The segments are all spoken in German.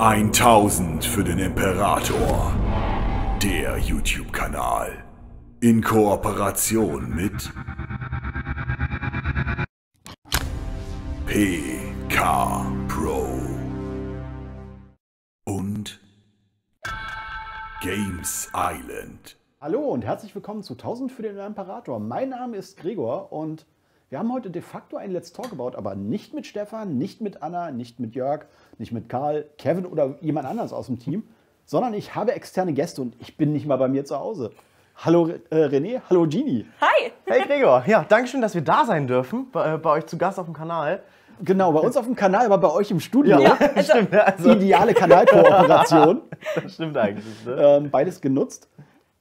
1000 für den Imperator. Der YouTube-Kanal. In Kooperation mit PK Pro und Games Island. Hallo und herzlich willkommen zu 1000 für den Imperator. Mein Name ist Gregor und wir haben heute de facto ein Let's Talk gebaut, aber nicht mit Stefan, nicht mit Anna, nicht mit Jörg, nicht mit Karl, Kevin oder jemand anders aus dem Team, sondern ich habe externe Gäste und ich bin nicht mal bei mir zu Hause. Hallo äh, René, hallo Gini. Hi! Hey Gregor, ja, danke schön, dass wir da sein dürfen, bei, bei euch zu Gast auf dem Kanal. Genau, bei uns auf dem Kanal, aber bei euch im Studio. Ja, stimmt. Also, Ideale Kanalkooperation. das stimmt eigentlich. Ne? ähm, beides genutzt.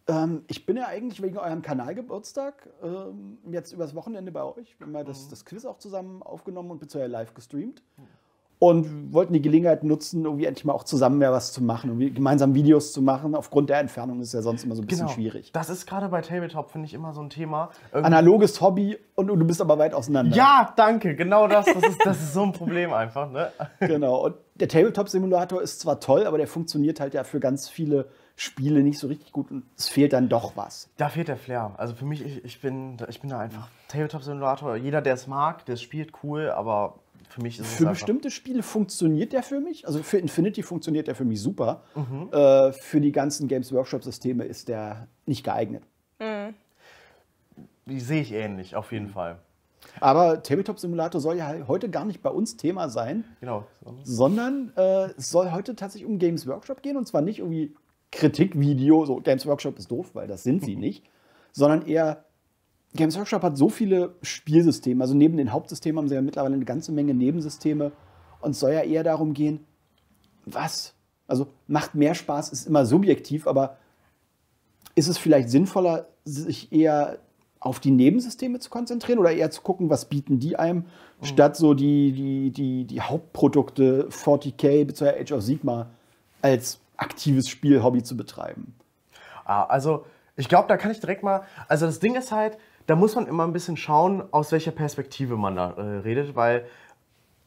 Ähm, ich bin ja eigentlich wegen eurem Kanalgeburtstag ähm, jetzt übers Wochenende bei euch. Wir haben mal das, das Quiz auch zusammen aufgenommen und beziehungsweise live gestreamt. Und wollten die Gelegenheit nutzen, irgendwie endlich mal auch zusammen mehr was zu machen, irgendwie gemeinsam Videos zu machen. Aufgrund der Entfernung ist es ja sonst immer so ein bisschen schwierig. Das ist gerade bei Tabletop, finde ich, immer so ein Thema. Irgendwie- Analoges Hobby und, und du bist aber weit auseinander. ja, danke, genau das. Das ist, das ist so ein Problem einfach. Ne? Genau. Und der Tabletop-Simulator ist zwar toll, aber der funktioniert halt ja für ganz viele Spiele nicht so richtig gut und es fehlt dann doch was. Da fehlt der Flair. Also für mich, ich, ich, bin, ich bin da einfach Tabletop-Simulator. Jeder, der es mag, der es spielt, cool, aber für mich ist es Für bestimmte Spiele funktioniert der für mich. Also für Infinity funktioniert der für mich super. Mhm. Äh, für die ganzen Games Workshop-Systeme ist der nicht geeignet. Die sehe ich ähnlich, auf jeden Fall. Aber Tabletop Simulator soll ja halt heute gar nicht bei uns Thema sein, Genau. sondern äh, es soll heute tatsächlich um Games Workshop gehen. Und zwar nicht irgendwie Kritikvideo, so Games Workshop ist doof, weil das sind sie nicht, sondern eher Games Workshop hat so viele Spielsysteme. Also neben den Hauptsystemen haben sie ja mittlerweile eine ganze Menge Nebensysteme. Und es soll ja eher darum gehen, was? Also macht mehr Spaß, ist immer subjektiv, aber ist es vielleicht sinnvoller, sich eher auf die Nebensysteme zu konzentrieren oder eher zu gucken, was bieten die einem, statt so die, die, die, die Hauptprodukte 40k bzw. Age of Sigma als aktives Spielhobby zu betreiben? Ah, also ich glaube, da kann ich direkt mal. Also das Ding ist halt, da muss man immer ein bisschen schauen, aus welcher Perspektive man da äh, redet, weil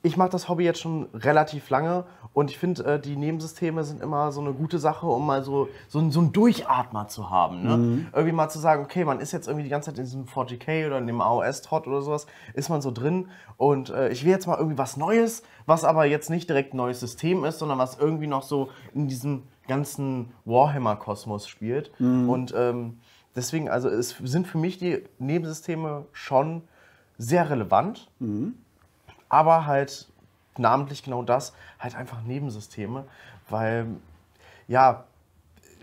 ich mache das Hobby jetzt schon relativ lange und ich finde, äh, die Nebensysteme sind immer so eine gute Sache, um mal so, so, so einen Durchatmer zu haben. Ne? Irgendwie mal zu sagen, okay, man ist jetzt irgendwie die ganze Zeit in diesem 40k oder in dem AOS-Trott oder sowas, ist man so drin und äh, ich will jetzt mal irgendwie was Neues, was aber jetzt nicht direkt ein neues System ist, sondern was irgendwie noch so in diesem ganzen Warhammer-Kosmos spielt. Und ähm, deswegen, also es sind für mich die Nebensysteme schon sehr relevant aber halt namentlich genau das, halt einfach Nebensysteme, weil, ja,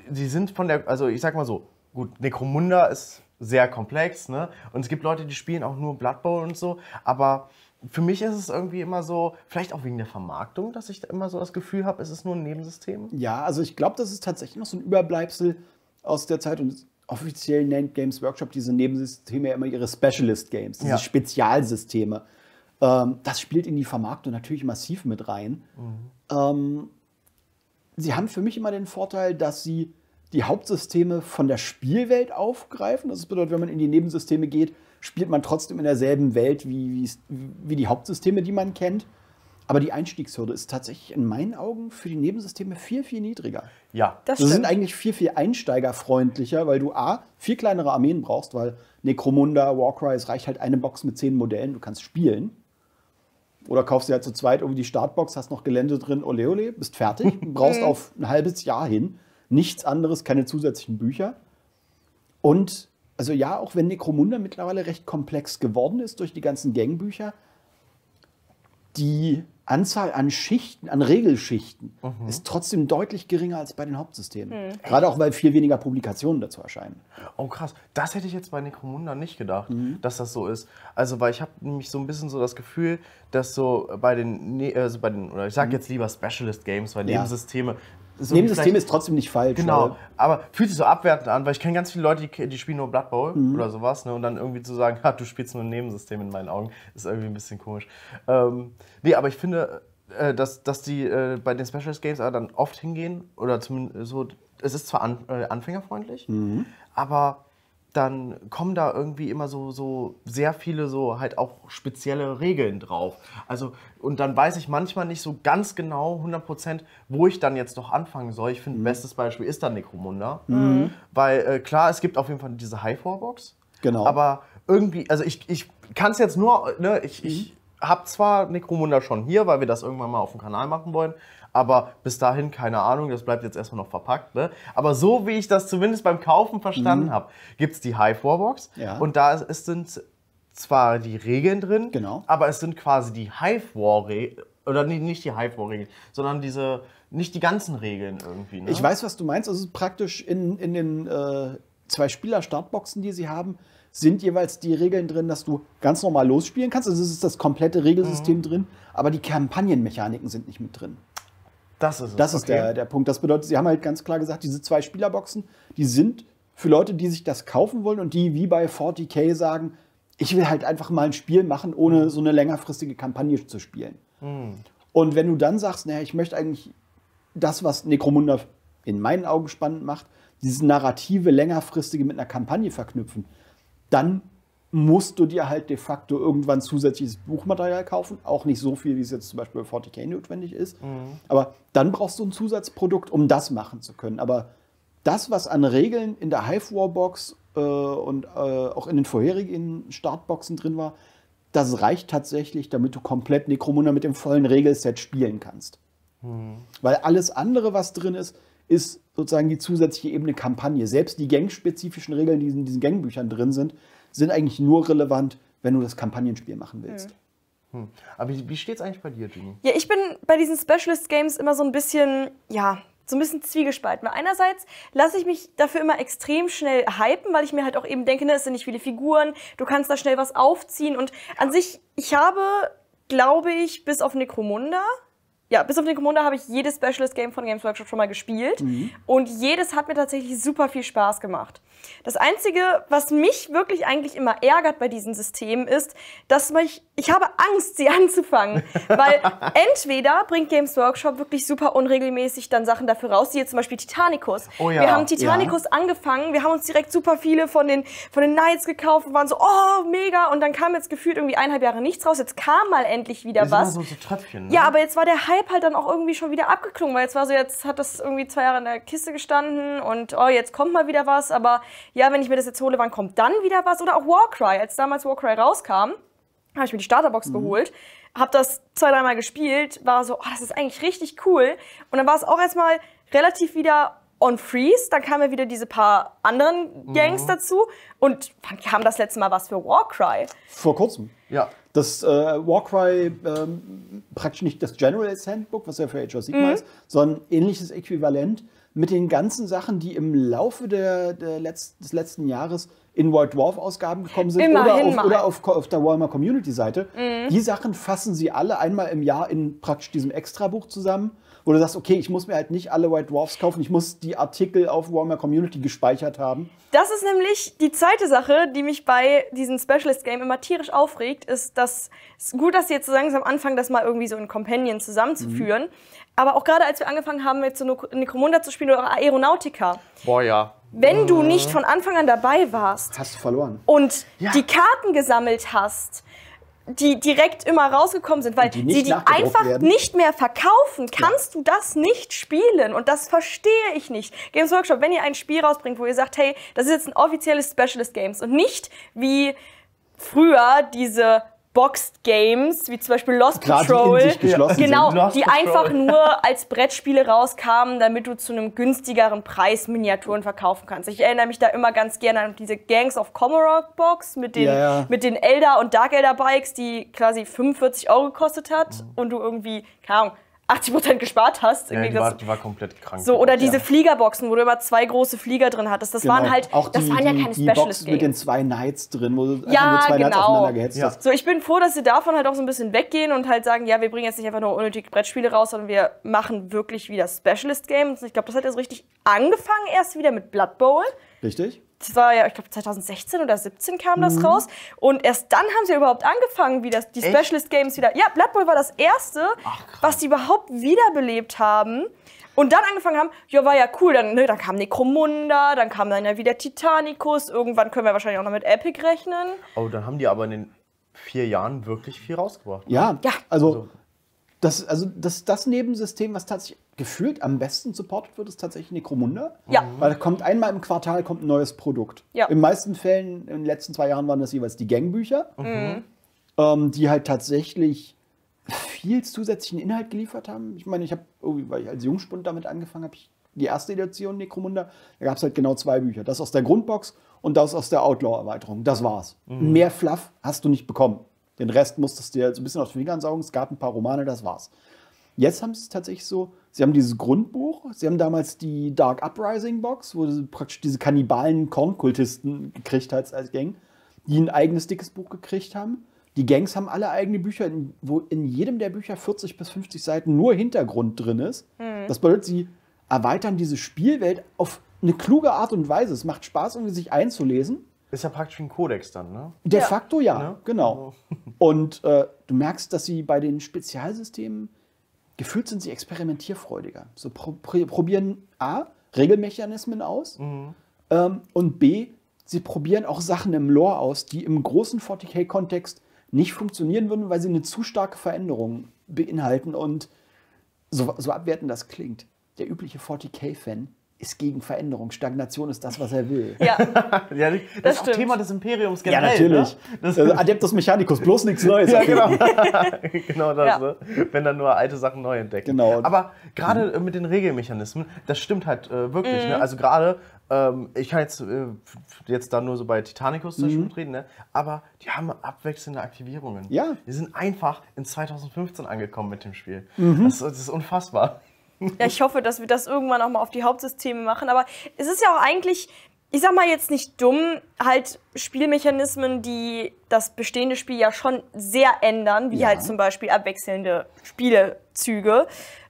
die sind von der, also ich sag mal so, gut, Necromunda ist sehr komplex, ne, und es gibt Leute, die spielen auch nur Blood Bowl und so, aber für mich ist es irgendwie immer so, vielleicht auch wegen der Vermarktung, dass ich da immer so das Gefühl habe, es ist nur ein Nebensystem. Ja, also ich glaube, das ist tatsächlich noch so ein Überbleibsel aus der Zeit und offiziell nennt Games Workshop diese Nebensysteme ja immer ihre Specialist Games, diese Ja. Spezialsysteme. Ähm, das spielt in die Vermarktung natürlich massiv mit rein. Ähm, sie haben für mich immer den Vorteil, dass sie die Hauptsysteme von der Spielwelt aufgreifen. Das bedeutet, wenn man in die Nebensysteme geht, spielt man trotzdem in derselben Welt wie, wie, die Hauptsysteme, die man kennt. Aber die Einstiegshürde ist tatsächlich in meinen Augen für die Nebensysteme viel, viel niedriger. Ja, Das Sie sind eigentlich viel, viel einsteigerfreundlicher, weil du A, viel kleinere Armeen brauchst, weil Necromunda, Warcry, es reicht halt eine Box mit zehn Modellen, du kannst spielen. Oder kaufst dir halt zu zweit irgendwie die Startbox, hast noch Gelände drin, ole ole, bist fertig, brauchst auf ein halbes Jahr hin. Nichts anderes, keine zusätzlichen Bücher. Und also ja, auch wenn Necromunda mittlerweile recht komplex geworden ist durch die ganzen Gangbücher, die Anzahl an Schichten, an Regelschichten, ist trotzdem deutlich geringer als bei den Hauptsystemen. Gerade auch, weil viel weniger Publikationen dazu erscheinen. Oh krass, das hätte ich jetzt bei Necromunda nicht gedacht, dass das so ist. Also weil ich habe nämlich so ein bisschen so das Gefühl, dass so bei den, ne also bei den oder ich sage jetzt lieber Specialist Games, weil Ja. Nebensysteme. So Nebensystem ist trotzdem nicht falsch. Genau, aber fühlt sich so abwertend an, weil ich kenne ganz viele Leute, die, die spielen nur Blood Bowl Mhm. oder sowas, ne, und dann irgendwie zu sagen, ha, du spielst nur ein Nebensystem in meinen Augen, ist irgendwie ein bisschen komisch. Ähm, nee, aber ich finde, äh, dass, dass die äh, bei den Specialist Games dann oft hingehen, oder zumindest so, es ist zwar an, äh, anfängerfreundlich, Mhm. aber dann kommen da irgendwie immer so, so sehr viele so halt auch spezielle Regeln drauf. Also, und dann weiß ich manchmal nicht so ganz genau 100%, wo ich dann jetzt doch anfangen soll. Ich finde, ein bestes Beispiel ist dann Necromunda. Weil äh, klar, es gibt auf jeden Fall diese High-4-Box. Genau. Aber irgendwie, also ich, ich kann es jetzt nur, ne, ich, ich habe zwar Necromunda schon hier, weil wir das irgendwann mal auf dem Kanal machen wollen, aber bis dahin keine Ahnung, das bleibt jetzt erstmal noch verpackt. Ne? Aber so wie ich das zumindest beim Kaufen verstanden habe, gibt es die High War Box Ja. und da ist, sind zwar die Regeln drin, Genau. aber es sind quasi die Hive War Regeln, oder nee, nicht die Hive War Regeln, sondern diese, nicht die ganzen Regeln irgendwie. Ne? Ich weiß, was du meinst. Also praktisch in, in den äh, zwei Spieler-Startboxen, die sie haben, sind jeweils die Regeln drin, dass du ganz normal losspielen kannst. Also es ist das komplette Regelsystem drin, aber die Kampagnenmechaniken sind nicht mit drin. Das ist es. Das ist okay. der, der Punkt. Das bedeutet, sie haben halt ganz klar gesagt, diese zwei Spielerboxen, die sind für Leute, die sich das kaufen wollen und die wie bei 40k sagen, ich will halt einfach mal ein Spiel machen, ohne so eine längerfristige Kampagne zu spielen. Und wenn du dann sagst, naja, ich möchte eigentlich das, was Necromunda in meinen Augen spannend macht, dieses narrative, längerfristige mit einer Kampagne verknüpfen, dann musst du dir halt de facto irgendwann zusätzliches Buchmaterial kaufen. Auch nicht so viel, wie es jetzt zum Beispiel bei 40k notwendig ist. Aber dann brauchst du ein Zusatzprodukt, um das machen zu können. Aber das, was an Regeln in der Hive War Box äh, und äh, auch in den vorherigen Startboxen drin war, das reicht tatsächlich, damit du komplett Necromunda mit dem vollen Regelset spielen kannst. Weil alles andere, was drin ist, ist sozusagen die zusätzliche Ebene Kampagne. Selbst die gangspezifischen Regeln, die in diesen Gangbüchern drin sind, sind eigentlich nur relevant, wenn du das Kampagnenspiel machen willst. Aber wie, wie steht es eigentlich bei dir, Jimmy? Ja, ich bin bei diesen Specialist Games immer so ein bisschen, ja, so ein bisschen zwiegespalten. Weil einerseits lasse ich mich dafür immer extrem schnell hypen, weil ich mir halt auch eben denke, ne, es sind nicht viele Figuren, du kannst da schnell was aufziehen. Und an sich, ich habe, glaube ich, bis auf Necromunda, ja, bis auf Necromunda habe ich jedes Specialist Game von Games Workshop schon mal gespielt. Und jedes hat mir tatsächlich super viel Spaß gemacht. Das Einzige, was mich wirklich eigentlich immer ärgert bei diesen Systemen, ist, dass mich, ich habe Angst, sie anzufangen. Weil entweder bringt Games Workshop wirklich super unregelmäßig dann Sachen dafür raus, wie jetzt zum Beispiel Titanicus. Oh ja. Wir haben Titanicus angefangen, wir haben uns direkt super viele von den, von den Knights gekauft und waren so, oh, mega. Und dann kam jetzt gefühlt irgendwie eineinhalb Jahre nichts raus. Jetzt kam mal endlich wieder Das was. immer so, so Tröpfchen. Ne? Ja, aber jetzt war der Hype halt dann auch irgendwie schon wieder abgeklungen, weil jetzt war so, jetzt hat das irgendwie zwei Jahre in der Kiste gestanden und oh, jetzt kommt mal wieder was, aber ja, wenn ich mir das jetzt hole, wann kommt dann wieder was? Oder auch Warcry, als damals Warcry rauskam, habe ich mir die Starterbox geholt, habe das zwei, dreimal gespielt, war so, oh, das ist eigentlich richtig cool. Und dann war es auch erstmal relativ wieder on freeze, dann kamen ja wieder diese paar anderen Gangs dazu und wann kam das letzte Mal was für Warcry? Vor kurzem. ja. Das äh, Warcry, ähm, praktisch nicht das General's Handbook, was ja für Age of Mhm. Sigma ist, sondern ähnliches Äquivalent mit den ganzen Sachen, die im Laufe der, der Letz-, des letzten Jahres in White Dwarf-Ausgaben gekommen sind oder, Immerhin auf, mal. Mhm. oder auf, auf der Warhammer Community-Seite. Die Sachen fassen sie alle einmal im Jahr in praktisch diesem Extrabuch zusammen, wo du sagst, okay, ich muss mir halt nicht alle White Dwarfs kaufen, ich muss die Artikel auf Warhammer Community gespeichert haben. Das ist nämlich die zweite Sache, die mich bei diesem Specialist Game immer tierisch aufregt, ist, dass es ist gut, dass sie jetzt so langsam anfangen, das mal irgendwie so in Companion zusammenzuführen. Aber auch gerade als wir angefangen haben, jetzt so Necromunda zu spielen oder Aeronautica, Boah, ja. wenn du nicht von Anfang an dabei warst Hast du verloren. und Ja. die Karten gesammelt hast, die direkt immer rausgekommen sind, weil die sie die einfach werden. nicht mehr verkaufen, kannst du das nicht spielen. Und das verstehe ich nicht. Games Workshop, wenn ihr ein Spiel rausbringt, wo ihr sagt, hey, das ist jetzt ein offizielles Specialist Games und nicht wie früher diese Boxed Games, wie zum Beispiel Lost die Patrol. geschlossen genau, sind. Lost die Patrol. einfach nur als Brettspiele rauskamen, damit du zu einem günstigeren Preis Miniaturen verkaufen kannst. Ich erinnere mich da immer ganz gerne an diese Gangs of Comorok Box mit den, Ja, ja. mit den Elder und Dark Elder Bikes, die quasi 45 Euro gekostet hat Mhm. und du irgendwie, keine Ahnung, 80% gespart hast. ja die, war, das- die war komplett krank. so, oder diese Fliegerboxen, wo du immer zwei große Flieger drin hattest. Das waren Genau. halt, auch das die, waren ja keine die Specialist Box mit den Games. zwei Knights drin, wo du einfach Ja, nur zwei Knights genau. aufeinander gehetzt Ja. hast. So, ich bin froh, dass sie davon halt auch so ein bisschen weggehen und halt sagen, ja, wir bringen jetzt nicht einfach nur unnötige Brettspiele raus, sondern wir machen wirklich wieder Specialist Games. Ich glaube, das hat jetzt richtig angefangen erst wieder mit Blood Bowl. Richtig? Das war ja, ich glaube, 2016 oder 17 kam das raus. Und erst dann haben sie überhaupt angefangen, wie das, die Echt? Specialist Games wieder. Ja, Blood Bowl war das erste, was die überhaupt wiederbelebt haben. Und dann angefangen haben, ja, war ja cool, dann, ne, dann kam Necromunda, dann kam dann ja wieder Titanicus, irgendwann können wir wahrscheinlich auch noch mit Epic rechnen. Oh, dann haben die aber in den vier Jahren wirklich viel rausgebracht. Ja, Ja. also das, also das, das Nebensystem, was tatsächlich gefühlt am besten supportet wird, ist tatsächlich Necromunda. Ja. Weil da kommt einmal im Quartal kommt ein neues Produkt. Ja. In meisten Fällen, in den letzten zwei Jahren waren das jeweils die Gangbücher, Mhm. ähm, die halt tatsächlich viel zusätzlichen Inhalt geliefert haben. Ich meine, ich habe, weil ich als Jungspund damit angefangen habe, ich- die erste Edition Necromunda, da gab es halt genau zwei Bücher. Das aus der Grundbox und das aus der Outlaw-Erweiterung. Das war's. Mehr Fluff hast du nicht bekommen. Den Rest musstest du dir so ein bisschen aus den Fingern saugen. Es gab ein paar Romane, das war's. Jetzt haben sie es tatsächlich so, sie haben dieses Grundbuch, sie haben damals die Dark Uprising Box, wo du praktisch diese kannibalen Kornkultisten gekriegt hast als Gang, die ein eigenes dickes Buch gekriegt haben. Die Gangs haben alle eigene Bücher, in, wo in jedem der Bücher 40 bis 50 Seiten nur Hintergrund drin ist. Das bedeutet, sie erweitern diese Spielwelt auf eine kluge Art und Weise. Es macht Spaß, irgendwie sich einzulesen. Ist ja praktisch wie ein Kodex dann, ne? De Ja. facto ja, Ne? genau. Und äh, du merkst, dass sie bei den Spezialsystemen gefühlt sind sie experimentierfreudiger. So pro, pro, probieren A, Regelmechanismen aus ähm, und B, sie probieren auch Sachen im Lore aus, die im großen 40k-Kontext nicht funktionieren würden, weil sie eine zu starke Veränderung beinhalten und so, so abwertend das klingt. Der übliche 40k-Fan ist gegen Veränderung. Stagnation ist das, was er will. Ja, Ja, das, Das ist auch stimmt. Thema des Imperiums Ja, generell. natürlich. Ne? Das, Also Adeptus Mechanicus, bloß nichts Neues. Ja, genau. genau das, Ja. ne? wenn dann nur alte Sachen neu entdecken. Genau. Aber gerade äh, mit den Regelmechanismen, das stimmt halt äh, wirklich. Mhm. Ne? Also gerade, ähm, ich kann jetzt, äh, jetzt da nur so bei Titanicus zum Mhm. Beispiel mitreden, ne? aber die haben abwechselnde Aktivierungen. Ja. Die sind einfach in 2015 angekommen mit dem Spiel. Mhm. Das, das ist unfassbar. Ja, ich hoffe, dass wir das irgendwann auch mal auf die Hauptsysteme machen. Aber es ist ja auch eigentlich, ich sag mal jetzt nicht dumm, halt Spielmechanismen, die das bestehende Spiel ja schon sehr ändern, wie Ja. halt zum Beispiel abwechselnde Spielezüge.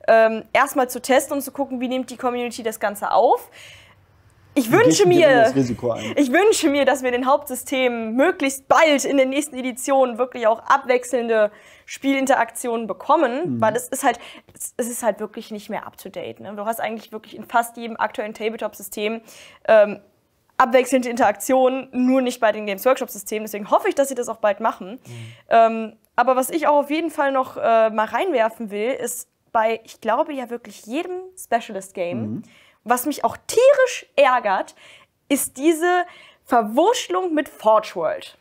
Ähm, erstmal zu testen und zu gucken, wie nimmt die Community das Ganze auf. Ich wünsche mir, ich wünsche mir, dass wir den Hauptsystemen möglichst bald in den nächsten Editionen wirklich auch abwechselnde Spielinteraktionen bekommen, weil es ist halt, es ist halt wirklich nicht mehr up to date. Ne? Du hast eigentlich wirklich in fast jedem aktuellen Tabletop-System ähm, abwechselnde Interaktionen, nur nicht bei den Games Workshop-Systemen. Deswegen hoffe ich, dass sie das auch bald machen. Ähm, aber was ich auch auf jeden Fall noch äh, mal reinwerfen will, ist bei, ich glaube ja wirklich jedem Specialist-Game, was mich auch tierisch ärgert, ist diese Verwurschtelung mit Forge World.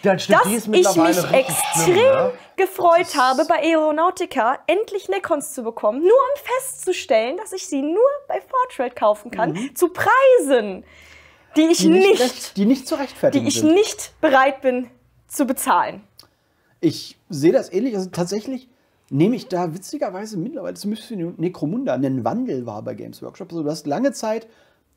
Stimmt, Dass die ich mich extrem schlimm, ne? gefreut habe, bei Aeronautica endlich Necrons zu bekommen, nur um festzustellen, dass ich sie nur bei Forge World kaufen kann, zu Preisen, die ich Mhm. Die nicht, nicht, die nicht zu die rechtfertigen ich sind. nicht bereit bin zu bezahlen. Ich sehe das ähnlich. Also tatsächlich nehme ich da witzigerweise mittlerweile, zumindest für Necromunda, einen Wandel wahr bei Games Workshop. Also du hast lange Zeit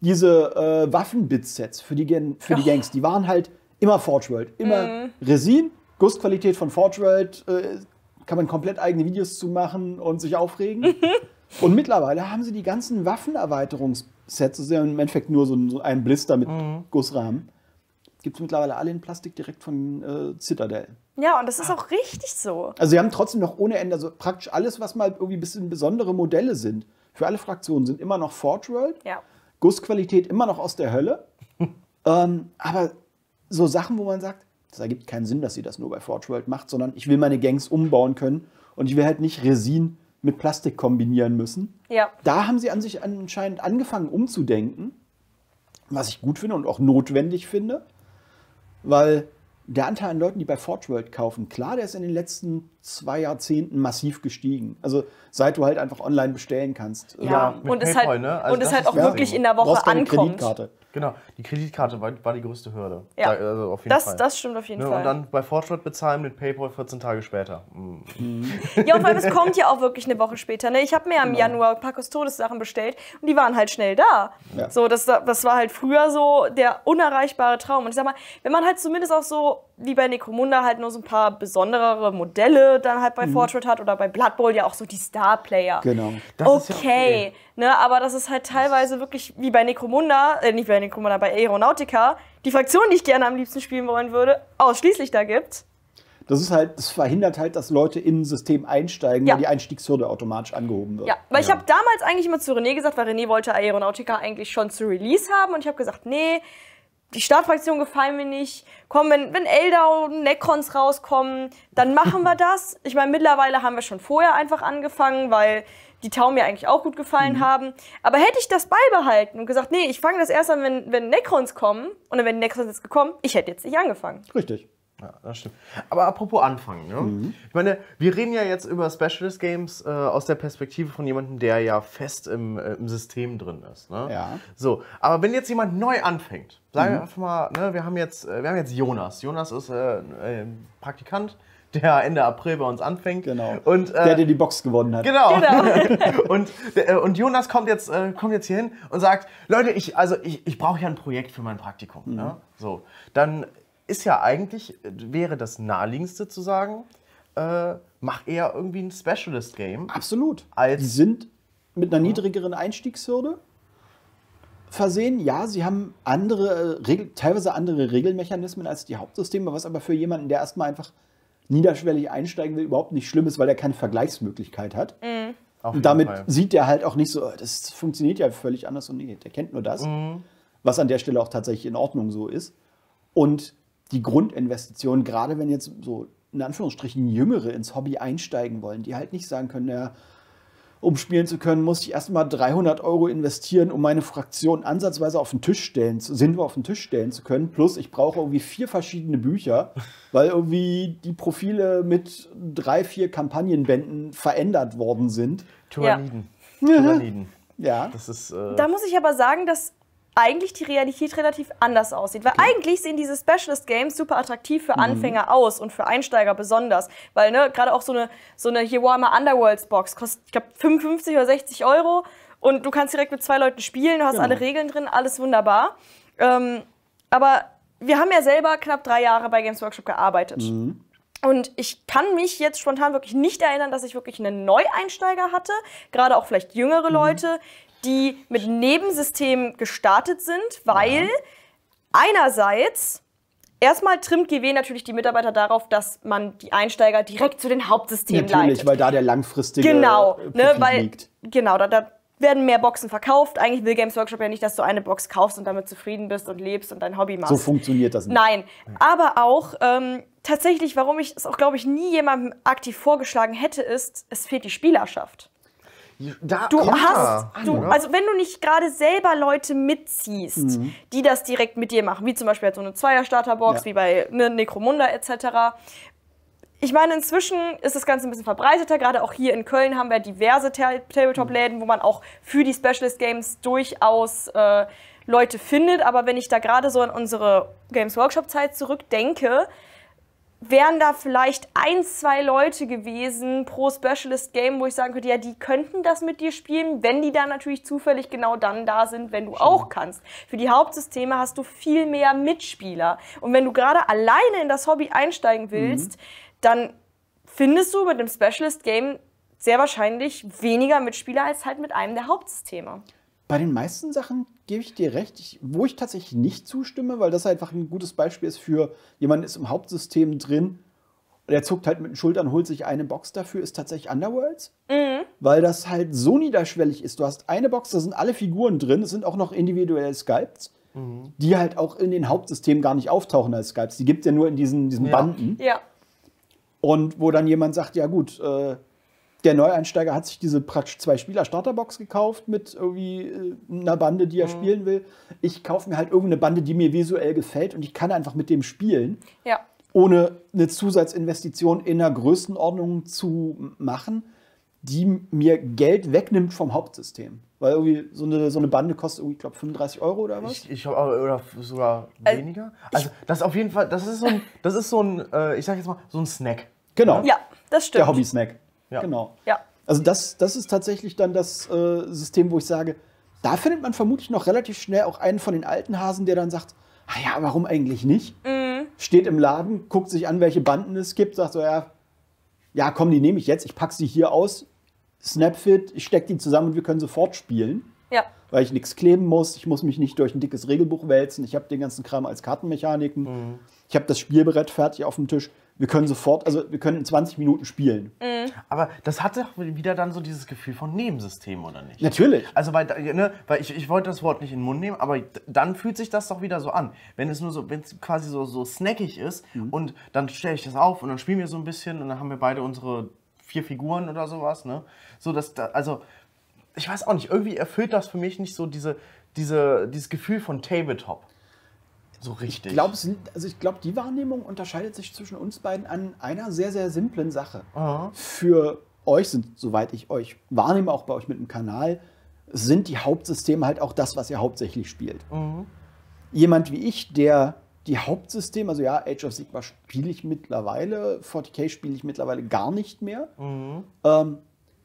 diese äh, Waffenbit-Sets für die, Gen- für die Gangs, die waren halt immer Forge World. Immer Resin, Gussqualität von Forge World, äh, kann man komplett eigene Videos zu machen und sich aufregen. und mittlerweile haben sie die ganzen Waffenerweiterungssets, das ist ja im Endeffekt nur so ein, so ein Blister mit Gussrahmen, gibt es mittlerweile alle in Plastik direkt von äh, Citadel. Ja, und das ist auch richtig so. Also sie haben trotzdem noch ohne Ende, also praktisch alles, was mal irgendwie ein bisschen besondere Modelle sind, für alle Fraktionen sind immer noch Forge World. Ja. Gussqualität immer noch aus der Hölle. ähm, aber so Sachen, wo man sagt, das ergibt keinen Sinn, dass sie das nur bei Forge World macht, sondern ich will meine Gangs umbauen können und ich will halt nicht Resin mit Plastik kombinieren müssen. Ja. Da haben sie an sich anscheinend angefangen umzudenken, was ich gut finde und auch notwendig finde, weil der Anteil an Leuten, die bei Forge World kaufen, klar, der ist in den letzten zwei Jahrzehnten massiv gestiegen. Also seit du halt einfach online bestellen kannst. Ja, mit und es PayPal, halt, ne? Also und es das halt ist auch ja wirklich in der Woche ankommt. Kreditkarte. Genau, die Kreditkarte war, war die größte Hürde. Ja. Also auf jeden Das, Fall. das stimmt auf jeden Ne, Fall. und dann bei Fortschritt bezahlen mit PayPal 14 Tage später. Mm. Ja, und vor allem, es kommt ja auch wirklich eine Woche später. Ne? Ich habe mir Genau. im Januar ein paar Todessachen bestellt und die waren halt schnell da. Ja. So, das, das war halt früher so der unerreichbare Traum. Und ich sag mal, wenn man halt zumindest auch so, wie bei Necromunda, halt nur so ein paar besonderere Modelle dann halt bei Fortschritt hat oder bei Blood Bowl ja auch so die Star-Player. Mhm. Genau. Das ist ja okay, ne, aber das ist halt teilweise wirklich wie bei Necromunda, äh, nicht bei Necromunda, bei Aeronautica, die Fraktion, die ich gerne am liebsten spielen wollen würde, ausschließlich da gibt. Das ist halt, das verhindert halt, dass Leute in ein System einsteigen, Ja. weil die Einstiegshürde automatisch angehoben wird. Ja, weil ich habe damals eigentlich immer zu René gesagt, weil René wollte Aeronautica eigentlich schon zu Release haben und ich habe gesagt, nee, die Startfraktionen gefallen mir nicht. Komm, wenn, wenn Eldar und Necrons rauskommen, dann machen wir das. Ich meine, mittlerweile haben wir schon vorher einfach angefangen, weil die Tau mir eigentlich auch gut gefallen haben. Aber hätte ich das beibehalten und gesagt, nee, ich fange das erst an, wenn, wenn Necrons kommen, und dann wären Necrons jetzt gekommen, ich hätte jetzt nicht angefangen. Richtig. Ja, das stimmt. Aber apropos Anfangen, ne? Ich meine, wir reden ja jetzt über Specialist Games äh, aus der Perspektive von jemandem, der ja fest im, äh, im System drin ist. Ne? Ja. So, aber wenn jetzt jemand neu anfängt, sagen wir einfach mal, ne, wir haben jetzt, äh, wir haben jetzt Jonas. Jonas ist äh, ein Praktikant, der Ende April bei uns anfängt. Genau. Und, äh, der, der die Box gewonnen hat. Genau. Genau. und, äh, und Jonas kommt jetzt, äh, kommt jetzt hier hin und sagt, Leute, ich, also ich, ich brauche ja ein Projekt für mein Praktikum. Ne? So, dann ist ja eigentlich, wäre das naheliegendste zu sagen, äh, mach eher irgendwie ein Specialist-Game. Absolut. Als- die sind mit einer niedrigeren Einstiegshürde versehen. Ja, sie haben andere, äh, Regel, teilweise andere Regelmechanismen als die Hauptsysteme, was aber für jemanden, der erstmal einfach niederschwellig einsteigen will, überhaupt nicht schlimm ist, weil er keine Vergleichsmöglichkeit hat. Auf Und damit Fall. sieht er halt auch nicht so, äh, das funktioniert ja völlig anders und nee, der kennt nur das. Was an der Stelle auch tatsächlich in Ordnung so ist. Und die Grundinvestition, gerade wenn jetzt so in Anführungsstrichen Jüngere ins Hobby einsteigen wollen, die halt nicht sagen können, ja, um spielen zu können, muss ich erstmal 300 Euro investieren, um meine Fraktion ansatzweise auf den Tisch stellen, zu, sinnvoll auf den Tisch stellen zu können. Plus, ich brauche irgendwie vier verschiedene Bücher, weil irgendwie die Profile mit drei, vier Kampagnenbänden verändert worden sind. Tyranniden. Tyranniden. Ja. Das ist. Äh, Da muss ich aber sagen, dass eigentlich die Realität relativ anders aussieht. Weil eigentlich sehen diese Specialist Games super attraktiv für Anfänger aus und für Einsteiger besonders. Weil, ne, gerade auch so eine, so eine hier Warhammer Underworlds Box kostet, ich glaube, 55 oder 60 Euro und du kannst direkt mit zwei Leuten spielen, du hast Genau. alle Regeln drin, alles wunderbar. Ähm, aber wir haben ja selber knapp drei Jahre bei Games Workshop gearbeitet. Und ich kann mich jetzt spontan wirklich nicht erinnern, dass ich wirklich einen Neueinsteiger hatte, gerade auch vielleicht jüngere Leute, die mit Nebensystemen gestartet sind, weil einerseits erstmal trimmt GW natürlich die Mitarbeiter darauf, dass man die Einsteiger direkt zu den Hauptsystemen Natürlich, leitet. weil da der langfristige Genau, ne, weil liegt. genau, da, da werden mehr Boxen verkauft. Eigentlich will Games Workshop ja nicht, dass du eine Box kaufst und damit zufrieden bist und lebst und dein Hobby machst. So funktioniert das nicht. Nein, aber auch ähm, tatsächlich, warum ich es auch, glaube ich, nie jemandem aktiv vorgeschlagen hätte, ist, es fehlt die Spielerschaft. Da, Du ja, hast, du, also wenn du nicht gerade selber Leute mitziehst, die das direkt mit dir machen, wie zum Beispiel halt so eine Zweier-Starterbox, Ja. wie bei ne, Necromunda etc. Ich meine, inzwischen ist das Ganze ein bisschen verbreiteter. Gerade auch hier in Köln haben wir diverse Ta- Tabletop-Läden, wo man auch für die Specialist Games durchaus äh, Leute findet. Aber wenn ich da gerade so an unsere Games Workshop-Zeit zurückdenke, wären da vielleicht ein, zwei Leute gewesen pro Specialist Game, wo ich sagen könnte, ja, die könnten das mit dir spielen, wenn die dann natürlich zufällig genau dann da sind, wenn du auch kannst. Für die Hauptsysteme hast du viel mehr Mitspieler. Und wenn du gerade alleine in das Hobby einsteigen willst, dann findest du mit einem Specialist Game sehr wahrscheinlich weniger Mitspieler als halt mit einem der Hauptsysteme. Bei den meisten Sachen gebe ich dir recht, ich, wo ich tatsächlich nicht zustimme, weil das einfach ein gutes Beispiel ist für jemand ist im Hauptsystem drin, der zuckt halt mit den Schultern, holt sich eine Box dafür, ist tatsächlich Underworlds. Weil das halt so niederschwellig ist. Du hast eine Box, da sind alle Figuren drin, es sind auch noch individuelle Sculpts, die halt auch in den Hauptsystemen gar nicht auftauchen als Sculpts. Die gibt es ja nur in diesen, diesen Ja. Banden. Ja. Und wo dann jemand sagt, ja gut, äh, der Neueinsteiger hat sich diese praktisch zwei Spieler Starterbox gekauft mit irgendwie äh, einer Bande, die er spielen will. Ich kaufe mir halt irgendeine Bande, die mir visuell gefällt und ich kann einfach mit dem spielen, Ja. ohne eine Zusatzinvestition in einer Größenordnung zu machen, die mir Geld wegnimmt vom Hauptsystem. Weil irgendwie so eine, so eine Bande kostet irgendwie, ich glaube, 35 Euro oder was? Ich, ich oder sogar weniger. Also das ist auf jeden Fall, das ist so ein, das ist so ein, äh, ich sag jetzt mal, so ein Snack. genau. Ja, das stimmt. Der Hobby-Snack. Ja. Genau. Ja. Also das, das ist tatsächlich dann das äh, System, wo ich sage, da findet man vermutlich noch relativ schnell auch einen von den alten Hasen, der dann sagt, ah ja, warum eigentlich nicht? Steht im Laden, guckt sich an, welche Banden es gibt, sagt so, ja, ja, komm, die nehme ich jetzt, ich packe sie hier aus, Snapfit, ich stecke die zusammen und wir können sofort spielen, Ja. weil ich nichts kleben muss, ich muss mich nicht durch ein dickes Regelbuch wälzen, ich habe den ganzen Kram als Kartenmechaniken, ich habe das Spielbrett fertig auf dem Tisch. Wir können sofort, also wir können in 20 Minuten spielen. Aber das hatte auch wieder dann so dieses Gefühl von Nebensystem, oder nicht? Natürlich. Also, weil, ne, weil ich, ich wollte das Wort nicht in den Mund nehmen, aber dann fühlt sich das doch wieder so an. Wenn es nur so, wenn es quasi so, so snackig ist und dann stelle ich das auf und dann spielen wir so ein bisschen und dann haben wir beide unsere vier Figuren oder sowas, ne? So, dass da, also, ich weiß auch nicht, irgendwie erfüllt das für mich nicht so diese, diese, dieses Gefühl von Tabletop. So richtig. Ich glaube, also ich glaub, die Wahrnehmung unterscheidet sich zwischen uns beiden an einer sehr, sehr simplen Sache. Für euch sind, soweit ich euch wahrnehme, auch bei euch mit dem Kanal, sind die Hauptsysteme halt auch das, was ihr hauptsächlich spielt. Jemand wie ich, der die Hauptsysteme, also ja, Age of Sigmar spiele ich mittlerweile, 40k spiele ich mittlerweile gar nicht mehr. Ähm,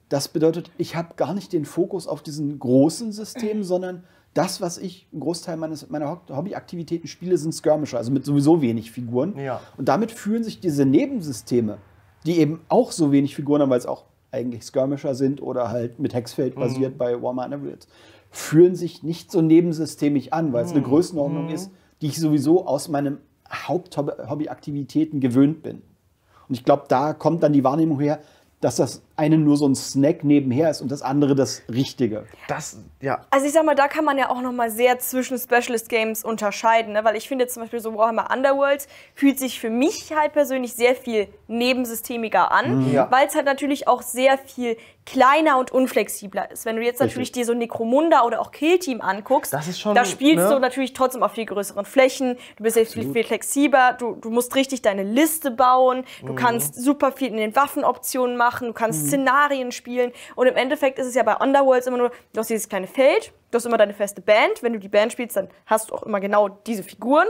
das bedeutet, ich habe gar nicht den Fokus auf diesen großen Systemen, sondern das, was ich, ein Großteil meines, meiner Hob- Hobbyaktivitäten spiele, sind Skirmisher, also mit sowieso wenig Figuren. Ja. Und damit fühlen sich diese Nebensysteme, die eben auch so wenig Figuren haben, weil es auch eigentlich Skirmisher sind oder halt mit Hexfeld basiert bei Warhammer Underworlds, fühlen sich nicht so nebensystemig an, weil es eine Größenordnung ist, die ich sowieso aus meinen Haupthobbyaktivitäten gewöhnt bin. Und ich glaube, da kommt dann die Wahrnehmung her, dass das eine nur so ein Snack nebenher ist und das andere das Richtige. Das, ja. Also ich sag mal, da kann man ja auch noch mal sehr zwischen Specialist Games unterscheiden, ne? weil ich finde zum Beispiel so Warhammer Underworld fühlt sich für mich halt persönlich sehr viel nebensystemiger an, Ja. weil es halt natürlich auch sehr viel kleiner und unflexibler ist. Wenn du jetzt natürlich dir so Necromunda oder auch Kill Team anguckst, Das ist schon, da spielst ne? du natürlich trotzdem auf viel größeren Flächen, du bist jetzt viel, viel flexibler, du, du musst richtig deine Liste bauen, du Mhm. kannst super viel in den Waffenoptionen machen, du kannst Szenarien spielen. Und im Endeffekt ist es ja bei Underworlds immer nur, du hast dieses kleine Feld, du hast immer deine feste Band, wenn du die Band spielst, dann hast du auch immer genau diese Figuren.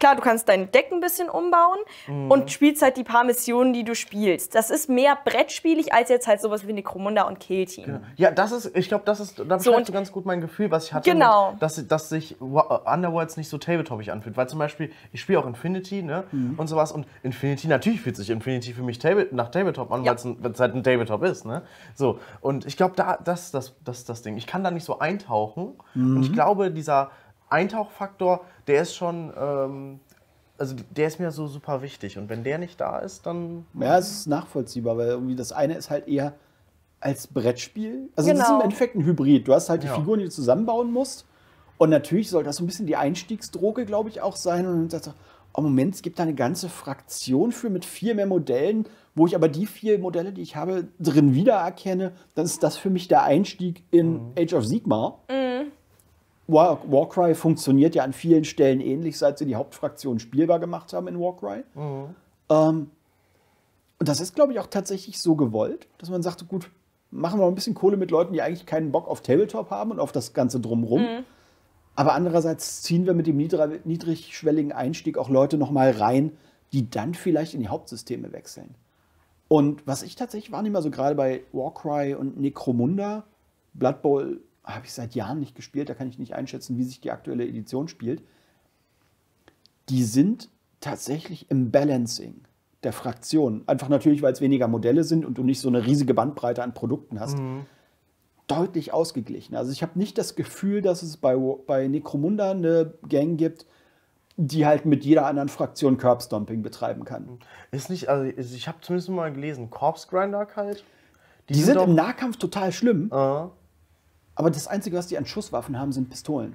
Klar, du kannst dein Deck ein bisschen umbauen Mhm. und spielst halt die paar Missionen, die du spielst. Das ist mehr brettspielig als jetzt halt sowas wie Necromunda und Kill Team. Ja, das ist, ich glaube, das ist, da beschreibst und- du ganz gut mein Gefühl, was ich hatte, Genau. mit, dass, dass sich äh, Underworlds nicht so tabletopig anfühlt. Weil zum Beispiel, ich spiele auch Infinity, ne, Mhm. und sowas, und Infinity, natürlich fühlt sich Infinity für mich Table, nach Tabletop an, Ja. weil es halt ein Tabletop ist, ne. So, und ich glaube, da, das, das, das ist das Ding. Ich kann da nicht so eintauchen, und Mhm. ich glaube, dieser Eintauchfaktor, der ist schon, ähm, also der ist mir so super wichtig. Und wenn der nicht da ist, dann Ja, es ist nachvollziehbar, weil irgendwie das eine ist halt eher als Brettspiel. Also das ist Genau. im Endeffekt ein Hybrid. Du hast halt die Ja. Figuren, die du zusammenbauen musst. Und natürlich soll das so ein bisschen die Einstiegsdroge, glaube ich, auch sein. Und dann sagst du, oh Moment, es gibt da eine ganze Fraktion für mit viel mehr Modellen, wo ich aber die vier Modelle, die ich habe, drin wiedererkenne. Dann ist das für mich der Einstieg in Age of Sigmar. War, Warcry funktioniert ja an vielen Stellen ähnlich, seit sie die Hauptfraktion spielbar gemacht haben in Warcry. Ähm, und das ist, glaube ich, auch tatsächlich so gewollt, dass man sagt, gut, machen wir mal ein bisschen Kohle mit Leuten, die eigentlich keinen Bock auf Tabletop haben und auf das Ganze drumrum. Aber andererseits ziehen wir mit dem niedrig, niedrigschwelligen Einstieg auch Leute noch mal rein, die dann vielleicht in die Hauptsysteme wechseln. Und was ich tatsächlich wahrnehme, also gerade bei Warcry und Necromunda, Blood Bowl habe ich seit Jahren nicht gespielt, da kann ich nicht einschätzen, wie sich die aktuelle Edition spielt. Die sind tatsächlich im Balancing der Fraktionen, einfach natürlich, weil es weniger Modelle sind und du nicht so eine riesige Bandbreite an Produkten hast, deutlich ausgeglichen. Also ich habe nicht das Gefühl, dass es bei, bei Necromunda eine Gang gibt, die halt mit jeder anderen Fraktion Curbstomping betreiben kann. ist nicht, also ich habe zumindest mal gelesen, Corpse Grinder halt. Die sind doch- im Nahkampf total schlimm, Äh, aber das Einzige, was die an Schusswaffen haben, sind Pistolen.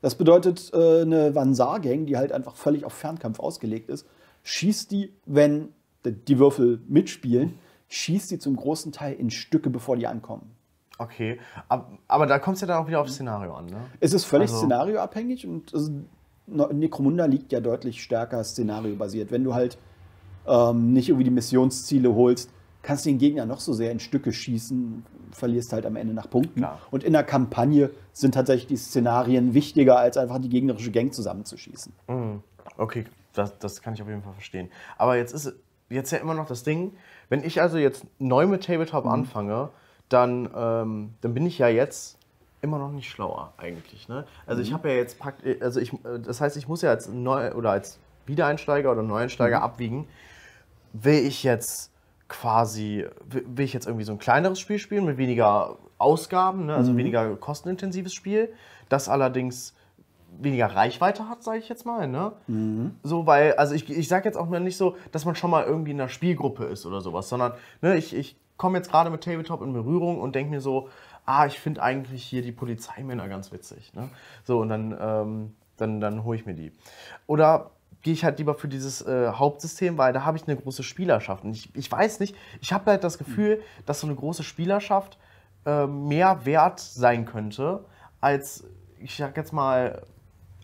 Das bedeutet, äh, eine Vansar-Gang, die halt einfach völlig auf Fernkampf ausgelegt ist, schießt die, wenn die Würfel mitspielen, schießt die zum großen Teil in Stücke, bevor die ankommen. okay, aber, da kommt es ja dann auch wieder aufs Szenario an, ne? Es ist völlig Also- szenarioabhängig und also, Ne- Necromunda liegt ja deutlich stärker szenariobasiert. Wenn du halt ähm, nicht irgendwie die Missionsziele holst, kannst du den Gegner noch so sehr in Stücke schießen, verlierst halt am Ende nach Punkten. Klar. Und in der Kampagne sind tatsächlich die Szenarien wichtiger, als einfach die gegnerische Gang zusammenzuschießen. Okay, das, das kann ich auf jeden Fall verstehen. Aber jetzt ist jetzt ja immer noch das Ding, wenn ich also jetzt neu mit Tabletop anfange, dann, ähm, dann bin ich ja jetzt immer noch nicht schlauer eigentlich. Ne? Also ich habe ja jetzt, prakt- also ich, äh, das heißt, ich muss ja als neu oder als Wiedereinsteiger oder Neueinsteiger abwiegen, will ich jetzt quasi, will ich jetzt irgendwie so ein kleineres Spiel spielen mit weniger Ausgaben, ne? also weniger kostenintensives Spiel, das allerdings weniger Reichweite hat, sage ich jetzt mal. Ne? So, weil, also ich, ich sage jetzt auch mal nicht so, dass man schon mal irgendwie in einer Spielgruppe ist oder sowas, sondern ne, ich, ich komme jetzt gerade mit Tabletop in Berührung und denke mir so, ah, ich finde eigentlich hier die Polizeimänner ganz witzig. Ne? So, und dann, ähm, dann, dann hole ich mir die. Oder gehe ich halt lieber für dieses äh, Hauptsystem, weil da habe ich eine große Spielerschaft. Und ich, ich weiß nicht, ich habe halt das Gefühl, dass so eine große Spielerschaft äh, mehr wert sein könnte, als, ich sag jetzt mal,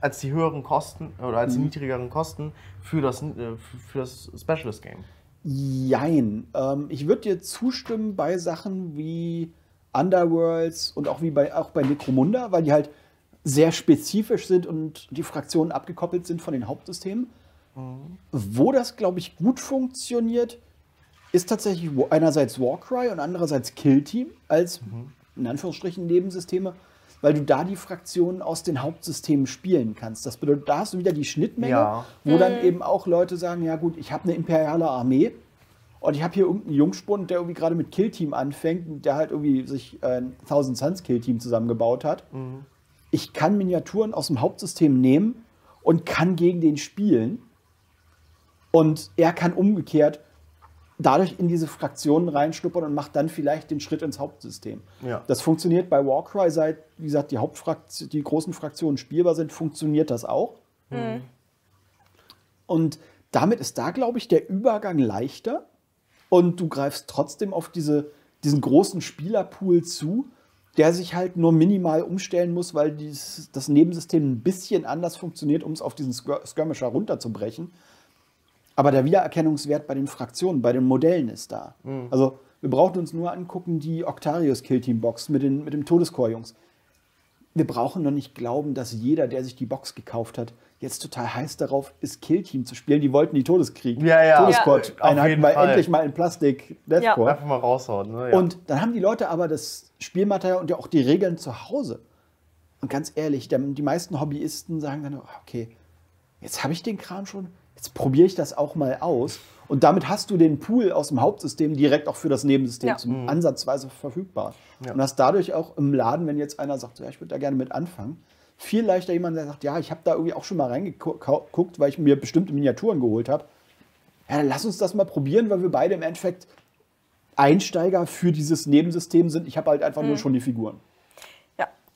als die höheren Kosten oder als die niedrigeren Kosten für das, äh, für das Specialist Game. Jein. Ähm, ich würde dir zustimmen bei Sachen wie Underworlds und auch wie bei, auch bei Necromunda, weil die halt sehr spezifisch sind und die Fraktionen abgekoppelt sind von den Hauptsystemen. Wo das, glaube ich, gut funktioniert, ist tatsächlich einerseits Warcry und andererseits Kill Team als in Anführungsstrichen Nebensysteme, weil du da die Fraktionen aus den Hauptsystemen spielen kannst. Das bedeutet, da hast du wieder die Schnittmenge, Ja. wo dann eben auch Leute sagen, ja gut, ich habe eine imperiale Armee und ich habe hier irgendeinen Jungspund, der irgendwie gerade mit Kill Team anfängt und der halt irgendwie sich äh, ein Thousand Suns Kill Team zusammengebaut hat. Ich kann Miniaturen aus dem Hauptsystem nehmen und kann gegen den spielen. Und er kann umgekehrt dadurch in diese Fraktionen reinschnuppern und macht dann vielleicht den Schritt ins Hauptsystem. Ja. Das funktioniert bei Warcry, seit, wie gesagt, die Hauptfraktion, die großen Fraktionen spielbar sind, funktioniert das auch. Und damit ist da, glaube ich, der Übergang leichter. Und du greifst trotzdem auf diese, diesen großen Spielerpool zu, der sich halt nur minimal umstellen muss, weil dieses, das Nebensystem ein bisschen anders funktioniert, um es auf diesen Skir- Skirmisher runterzubrechen. Aber der Wiedererkennungswert bei den Fraktionen, bei den Modellen ist da. Also wir brauchen uns nur angucken, die Octarius Killteam Box mit, den, mit dem Todeschor-Jungs. Wir brauchen noch nicht glauben, dass jeder, der sich die Box gekauft hat, jetzt total heiß darauf ist, Killteam zu spielen. Die wollten die Todeskrieg, Ja, ja. Todesquad Ja. Einheiten, weil Fall. endlich mal in Plastik Deathcore. Einfach mal raushauen. Ne? Ja. Und dann haben die Leute aber das Spielmaterial und ja auch die Regeln zu Hause. Und ganz ehrlich, die meisten Hobbyisten sagen dann, okay, jetzt habe ich den Kram schon, jetzt probiere ich das auch mal aus. Und damit hast du den Pool aus dem Hauptsystem direkt auch für das Nebensystem Ja. zum ansatzweise verfügbar. Ja. Und hast dadurch auch im Laden, wenn jetzt einer sagt, so, ja, ich würde da gerne mit anfangen, viel leichter jemand, der sagt, ja, ich habe da irgendwie auch schon mal reingeguckt, weil ich mir bestimmte Miniaturen geholt habe. Ja, dann lass uns das mal probieren, weil wir beide im Endeffekt Einsteiger für dieses Nebensystem sind. Ich habe halt einfach nur schon die Figuren.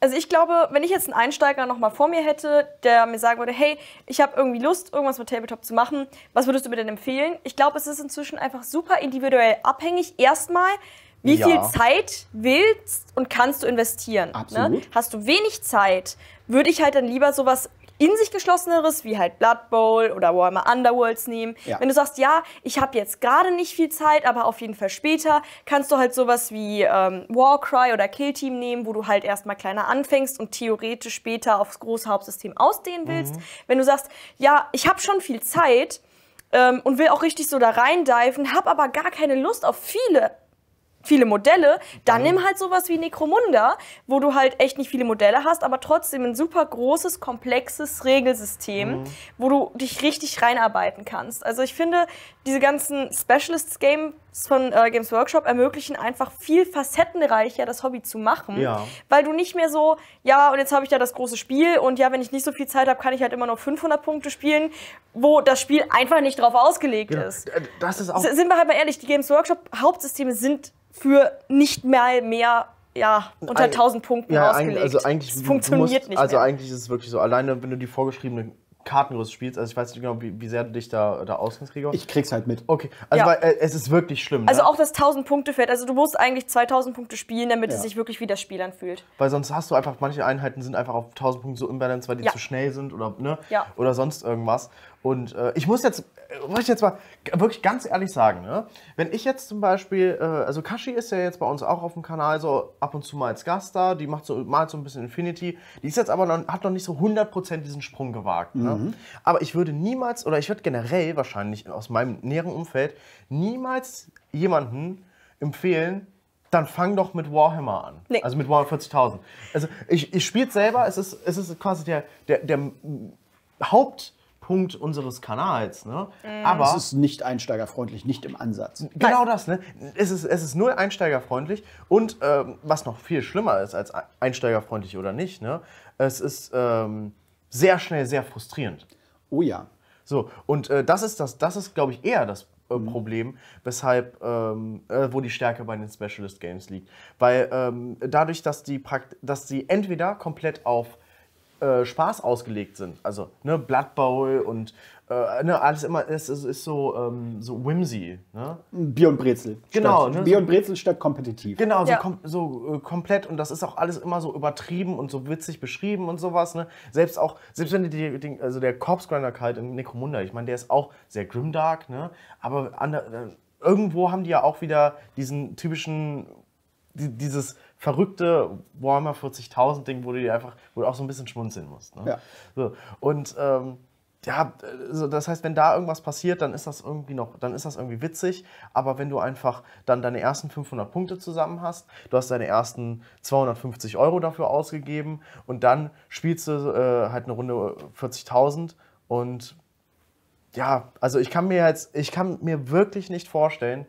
Also ich glaube, wenn ich jetzt einen Einsteiger noch mal vor mir hätte, der mir sagen würde, hey, ich habe irgendwie Lust, irgendwas mit Tabletop zu machen, was würdest du mir denn empfehlen? Ich glaube, es ist inzwischen einfach super individuell abhängig. Erstmal, wie Ja. viel Zeit willst und kannst du investieren? Ne? Absolut. Hast du wenig Zeit, würde ich halt dann lieber sowas in sich geschlosseneres wie halt Blood Bowl oder Warhammer Underworlds nehmen. Ja. Wenn du sagst, ja, ich habe jetzt gerade nicht viel Zeit, aber auf jeden Fall später, kannst du halt sowas wie ähm, Warcry oder Kill Team nehmen, wo du halt erstmal kleiner anfängst und theoretisch später aufs große Hauptsystem ausdehnen willst. Wenn du sagst, ja, ich habe schon viel Zeit ähm, und will auch richtig so da reindiven, habe aber gar keine Lust auf viele viele Modelle, dann nimm halt sowas wie Necromunda, wo du halt echt nicht viele Modelle hast, aber trotzdem ein super großes, komplexes Regelsystem, wo du dich richtig reinarbeiten kannst. Also ich finde, diese ganzen Specialists-Games von äh, Games Workshop ermöglichen einfach viel facettenreicher das Hobby zu machen, Ja. weil du nicht mehr so, ja, und jetzt habe ich da das große Spiel und ja, wenn ich nicht so viel Zeit habe, kann ich halt immer nur 500 Punkte spielen, wo das Spiel einfach nicht drauf ausgelegt ist. Äh, Das ist auch. Sind wir halt mal ehrlich, die Games Workshop Hauptsysteme sind für nicht mehr mehr ja, unter Eig- 1000 Punkten Ja, ausgelegt. eigentlich, also eigentlich funktioniert musst, nicht Also mehr. eigentlich ist es wirklich so, alleine wenn du die vorgeschriebene Kartengröße spielst, also ich weiß nicht genau, wie, wie sehr du dich da, da auskennst, Gregor. Ich krieg's halt mit. okay, also Ja. weil, äh, es ist wirklich schlimm. also ne? auch das 1000 Punkte Feld. Also du musst eigentlich 2000 Punkte spielen, damit Ja. es sich wirklich wie das Spiel anfühlt. Weil sonst hast du einfach, manche Einheiten sind einfach auf 1000 Punkte so imbalanced, weil die Ja. zu schnell sind oder, ne? Ja. oder sonst irgendwas. Und äh, ich muss jetzt, äh, muss ich jetzt mal wirklich ganz ehrlich sagen, ne? wenn ich jetzt zum Beispiel, äh, also Kashi ist ja jetzt bei uns auch auf dem Kanal so ab und zu mal als Gast da, die macht so mal so ein bisschen Infinity, die ist jetzt aber noch, hat noch nicht so 100% diesen Sprung gewagt. Ne? Aber ich würde niemals, oder ich würde generell wahrscheinlich aus meinem näheren Umfeld niemals jemanden empfehlen, dann fang doch mit Warhammer an. Nee. Also mit Warhammer 40.000. Also ich, ich spiele selber, es ist, es ist quasi der, der, der Hauptpunkt unseres Kanals. Ne? Aber Es ist nicht einsteigerfreundlich, nicht im Ansatz. genau das, ne? Es ist, es ist null einsteigerfreundlich und ähm, was noch viel schlimmer ist als einsteigerfreundlich oder nicht, ne? Es ist, ähm, sehr schnell sehr frustrierend. Oh ja. So, und äh, das ist das, das ist, glaube ich, eher das äh, Mhm. Problem, weshalb, ähm, äh, wo die Stärke bei den Specialist Games liegt. Weil ähm, dadurch, dass die, Prakt dass die entweder komplett auf äh, Spaß ausgelegt sind, also ne, Blood Bowl und äh, ne, alles immer, es, es ist so, ähm, so whimsy. Ne? Bier und Brezel. Genau, Statt, ne, Bier und Brezel statt kompetitiv. Genau, so, Ja. kom so äh, komplett und das ist auch alles immer so übertrieben und so witzig beschrieben und sowas. Ne? Selbst auch, selbst wenn die, die also der Corpse Grinder Kalt in Necromunda, ich meine, der ist auch sehr grimdark, ne? aber ander, äh, irgendwo haben die ja auch wieder diesen typischen, die, dieses verrückte Warhammer 40.000 Ding, wo du dir einfach, wo du auch so ein bisschen schmunzeln musst. Ne? Ja. So, und ähm, ja, also das heißt, wenn da irgendwas passiert, dann ist das irgendwie noch, dann ist das irgendwie witzig. Aber wenn du einfach dann deine ersten 500 Punkte zusammen hast, du hast deine ersten 250 Euro dafür ausgegeben und dann spielst du äh, halt eine Runde 40.000 und ja, also ich kann mir jetzt, ich kann mir wirklich nicht vorstellen,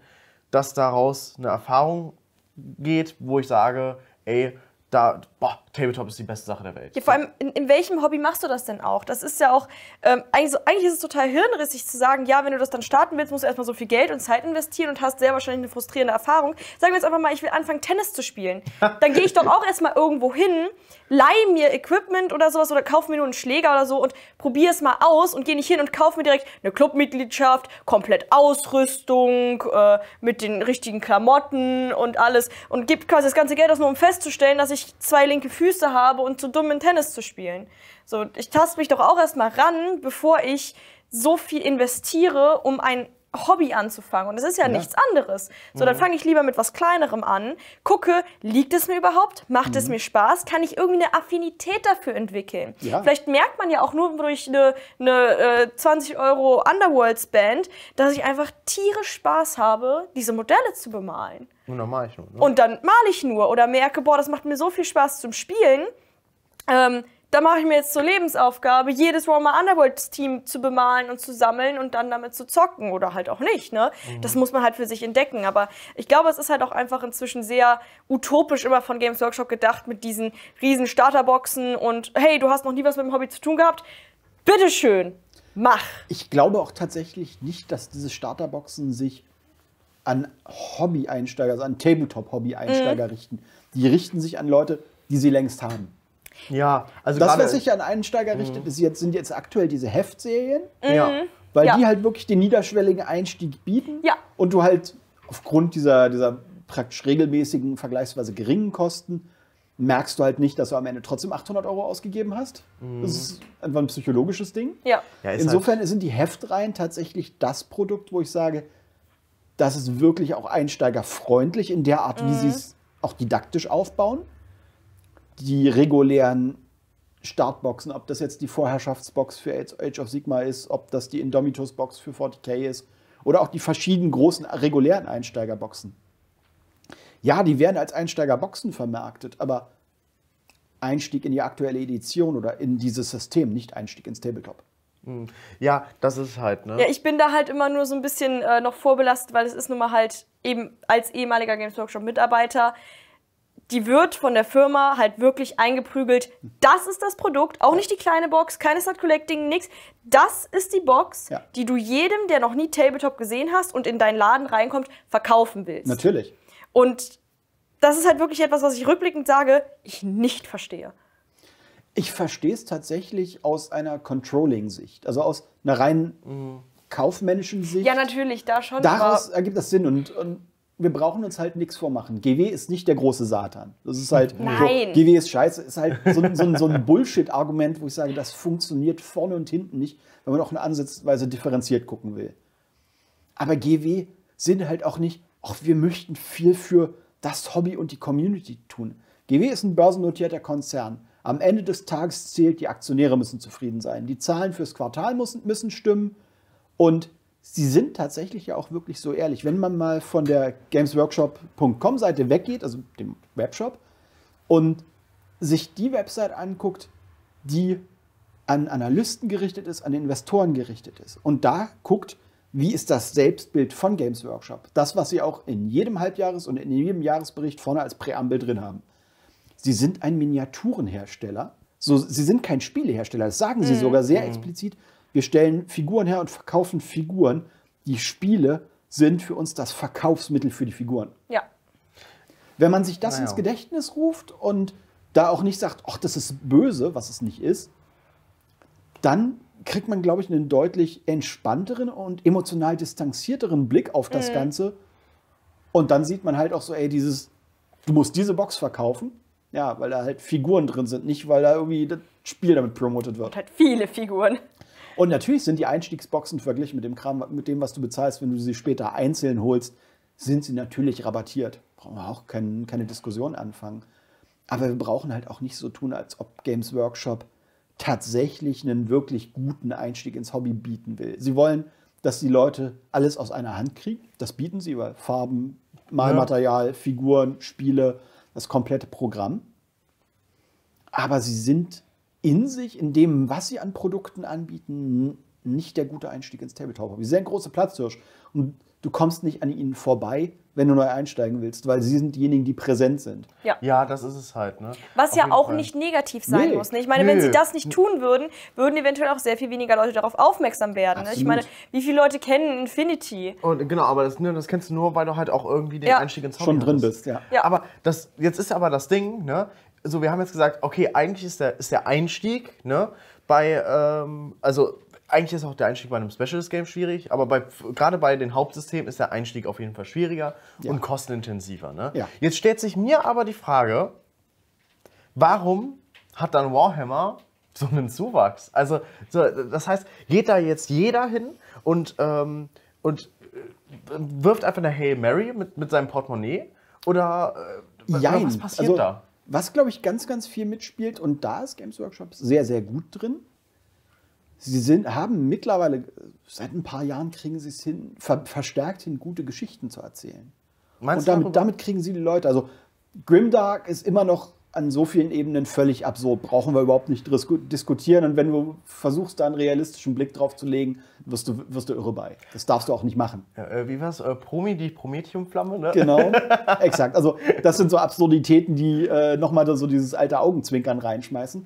dass daraus eine Erfahrung geht, wo ich sage, ey, da, boah, Tabletop ist die beste Sache der Welt. Ja, vor allem, in, in welchem Hobby machst du das denn auch? Das ist ja auch, ähm, eigentlich, so, eigentlich ist es total hirnrissig zu sagen, ja, wenn du das dann starten willst, musst du erstmal so viel Geld und Zeit investieren und hast sehr wahrscheinlich eine frustrierende Erfahrung. Sagen wir jetzt einfach mal, ich will anfangen, Tennis zu spielen. Dann gehe ich doch auch erstmal irgendwo hin, leihe mir Equipment oder sowas oder kaufe mir nur einen Schläger oder so und probiere es mal aus und gehe nicht hin und kaufe mir direkt eine Clubmitgliedschaft, komplett Ausrüstung, äh, mit den richtigen Klamotten und alles und gebe quasi das ganze Geld aus, nur um festzustellen, dass ich zwei linke Füße habe und zu dumm in Tennis zu spielen. So, ich taste mich doch auch erstmal ran, bevor ich so viel investiere, um ein Hobby anzufangen. Und das ist ja, nichts anderes. So, Mhm. dann fange ich lieber mit was Kleinerem an, gucke, liegt es mir überhaupt? Macht Mhm. es mir Spaß? Kann ich irgendwie eine Affinität dafür entwickeln? Ja. Vielleicht merkt man ja auch nur durch eine, eine äh, 20 Euro Underworlds-Band, dass ich einfach tierisch Spaß habe, diese Modelle zu bemalen. Und dann mache ich nur. Ne? Und dann male ich nur oder merke, boah, das macht mir so viel Spaß zum Spielen. Ähm, da mache ich mir jetzt zur Lebensaufgabe, jedes Warhammer Underworlds Team zu bemalen und zu sammeln und dann damit zu zocken oder halt auch nicht. Ne? Das muss man halt für sich entdecken. Aber ich glaube, es ist halt auch einfach inzwischen sehr utopisch immer von Games Workshop gedacht mit diesen riesen Starterboxen und hey, du hast noch nie was mit dem Hobby zu tun gehabt. Bitteschön, mach. Ich glaube auch tatsächlich nicht, dass diese Starterboxen sich an Hobby-Einsteiger, also an Tabletop-Hobby-Einsteiger richten. Die richten sich an Leute, die sie längst haben. Ja, also Das, was sich an Einsteiger richtet, ist jetzt, sind jetzt aktuell diese Heftserien, ja. weil Ja. die halt wirklich den niederschwelligen Einstieg bieten. Ja. Und du halt aufgrund dieser, dieser praktisch regelmäßigen, vergleichsweise geringen Kosten, merkst du halt nicht, dass du am Ende trotzdem 800 Euro ausgegeben hast. Das ist einfach ein psychologisches Ding. Ja. Ja, ist Insofern sind die Heftreihen tatsächlich das Produkt, wo ich sage, das ist wirklich auch einsteigerfreundlich in der Art, wie sie es auch didaktisch aufbauen. Die regulären Startboxen, ob das jetzt die Vorherrschaftsbox für Age of Sigma ist, ob das die Indomitus-Box für 40k ist oder auch die verschiedenen großen regulären Einsteigerboxen. Ja, die werden als Einsteigerboxen vermarktet, aber Einstieg in die aktuelle Edition oder in dieses System, nicht Einstieg ins Tabletop. ja, das ist halt, ne? Ja, ich bin da halt immer nur so ein bisschen äh, noch vorbelastet, weil es ist nun mal halt eben als ehemaliger Games Workshop Mitarbeiter, die wird von der Firma halt wirklich eingeprügelt. Das ist das Produkt, auch nicht die kleine Box, keine Start Collecting, nix. Das ist die Box, Ja. die du jedem, der noch nie Tabletop gesehen hast und in deinen Laden reinkommt, verkaufen willst. Natürlich. Und das ist halt wirklich etwas, was ich rückblickend sage, ich nicht verstehe. Ich verstehe es tatsächlich aus einer Controlling-Sicht, also aus einer rein kaufmännischen Sicht. Ja, natürlich, da schon. Daraus ergibt das Sinn und, und wir brauchen uns halt nichts vormachen. GW ist nicht der große Satan. Das ist halt. Nein. So, GW ist scheiße, ist halt so, ein- so, so ein Bullshit-Argument, wo ich sage, das funktioniert vorne und hinten nicht, wenn man auch eine Ansatzweise differenziert gucken will. Aber GW sind halt auch nicht, ach, wir möchten viel für das Hobby und die Community tun. GW ist ein börsennotierter Konzern. Am Ende des Tages zählt, die Aktionäre müssen zufrieden sein. Die Zahlen fürs Quartal müssen, müssen stimmen. Und sie sind tatsächlich ja auch wirklich so ehrlich. Wenn man mal von der gamesworkshop.com-Seite weggeht, also dem Webshop, und sich die Website anguckt, die an Analysten gerichtet ist, an Investoren gerichtet ist. Und da guckt, wie ist das Selbstbild von Games Workshop? Das, was sie auch in jedem Halbjahres- und in jedem Jahresbericht vorne als Präambel drin haben. Sie sind ein Miniaturenhersteller So, sie sind kein Spielehersteller, das sagen sie sogar sehr explizit. Wir stellen Figuren her und verkaufen Figuren. Die Spiele sind für uns das Verkaufsmittel für die Figuren. Ja. Wenn man sich das Naja. ins Gedächtnis ruft und da auch nicht sagt, ach, das ist böse, was es nicht ist, dann kriegt man, glaube ich, einen deutlich entspannteren und emotional distanzierteren Blick auf das Ganze. Und dann sieht man halt auch so, ey, dieses, du musst diese Box verkaufen. Ja, weil da halt Figuren drin sind, nicht weil da irgendwie das Spiel damit promotet wird. Hat viele Figuren. Und natürlich sind die Einstiegsboxen verglichen mit dem Kram, mit dem, was du bezahlst, wenn du sie später einzeln holst, sind sie natürlich rabattiert. Brauchen wir auch kein, keine Diskussion anfangen. Aber wir brauchen halt auch nicht so tun, als ob Games Workshop tatsächlich einen wirklich guten Einstieg ins Hobby bieten will. Sie wollen, dass die Leute alles aus einer Hand kriegen. Das bieten sie über Farben, Malmaterial, Figuren, Spiele, das komplette Programm. Aber sie sind in sich, in dem, was sie an Produkten anbieten, nicht der gute Einstieg ins Tabletop-Hobby. Sie sind ein großer Platzhirsch und du kommst nicht an ihnen vorbei, wenn du neu einsteigen willst, weil sie sind diejenigen, die präsent sind. Ja. Ja, das ist es halt. Ne? Was Auf ja auch Fall. nicht negativ sein Nee. muss. Ne? Ich meine, wenn Nö. sie das nicht tun würden, würden eventuell auch sehr viel weniger Leute darauf aufmerksam werden. Ne? Ich meine, wie viele Leute kennen Infinity? Und genau, aber das, ne, das kennst du nur, weil du halt auch irgendwie den Ja. Einstieg ins Hobby Schon drin bist, ja. Ja. Aber das, jetzt ist aber das Ding, ne? So, wir haben jetzt gesagt, okay, eigentlich ist der, ist der Einstieg, ne? Bei, ähm, also eigentlich ist auch der Einstieg bei einem Specialist Game schwierig, aber bei, gerade bei den Hauptsystemen ist der Einstieg auf jeden Fall schwieriger Ja. und kostenintensiver, ne? Ja. Jetzt stellt sich mir aber die Frage, warum hat dann Warhammer so einen Zuwachs? Also, so, das heißt, geht da jetzt jeder hin und, ähm, und äh, wirft einfach eine Hail Mary mit, mit seinem Portemonnaie? Oder, äh, was passiert also, da? Was, glaube ich, ganz, ganz viel mitspielt, und da ist Games Workshop sehr, sehr gut drin. Sie sind, haben mittlerweile, seit ein paar Jahren kriegen sie es hin, ver, verstärkt hin, gute Geschichten zu erzählen. Meinst und damit, damit kriegen sie die Leute. Also Grimdark ist immer noch an so vielen Ebenen völlig absurd. Brauchen wir überhaupt nicht disku- diskutieren. Und wenn du versuchst, da einen realistischen Blick drauf zu legen, wirst du, wirst du irre bei. Das darfst du auch nicht machen. Ja, äh, wie war's? Äh, Promi, die Prometheumflamme, ne? Genau, exakt. Also das sind so Absurditäten, die äh, nochmal so dieses alte Augenzwinkern reinschmeißen.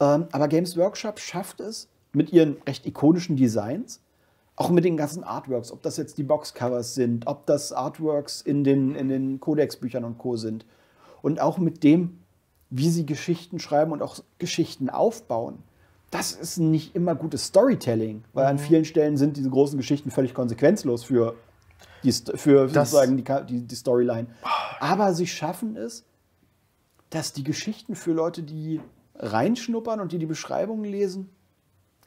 Ähm, aber Games Workshop schafft es mit ihren recht ikonischen Designs, auch mit den ganzen Artworks, ob das jetzt die Boxcovers sind, ob das Artworks in den, in den Codex-Büchern und Co. sind. Und auch mit dem, wie sie Geschichten schreiben und auch Geschichten aufbauen. Das ist nicht immer gutes Storytelling, weil an vielen Stellen sind diese großen Geschichten völlig konsequenzlos für die, für Das- sozusagen die, die, die Storyline. Aber sie schaffen es, dass die Geschichten für Leute, die reinschnuppern und die die Beschreibungen lesen,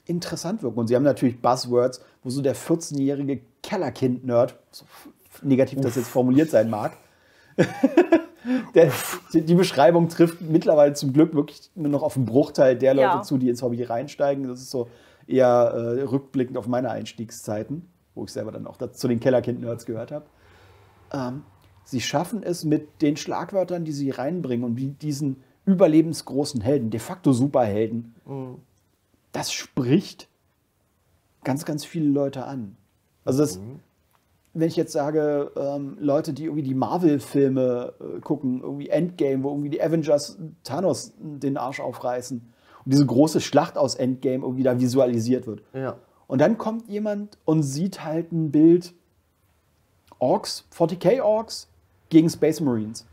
interessant wirken. Und sie haben natürlich Buzzwords, wo so der 14-jährige Kellerkind-Nerd, so negativ das jetzt formuliert sein mag, der, die, die Beschreibung trifft mittlerweile zum Glück wirklich nur noch auf einen Bruchteil der Leute Ja. zu, die ins Hobby reinsteigen. Das ist so eher äh, rückblickend auf meine Einstiegszeiten, wo ich selber dann auch zu den Kellerkind-Nerds gehört habe. Ähm, sie schaffen es mit den Schlagwörtern, die sie reinbringen und wie diesen überlebensgroßen Helden, de facto Superhelden, das spricht ganz, ganz viele Leute an. Also das, wenn ich jetzt sage, ähm, Leute, die irgendwie die Marvel-Filme äh, gucken, irgendwie Endgame, wo irgendwie die Avengers Thanos den Arsch aufreißen und diese große Schlacht aus Endgame irgendwie da visualisiert wird. Ja. Und dann kommt jemand und sieht halt ein Bild Orks, 40k Orks gegen Space Marines.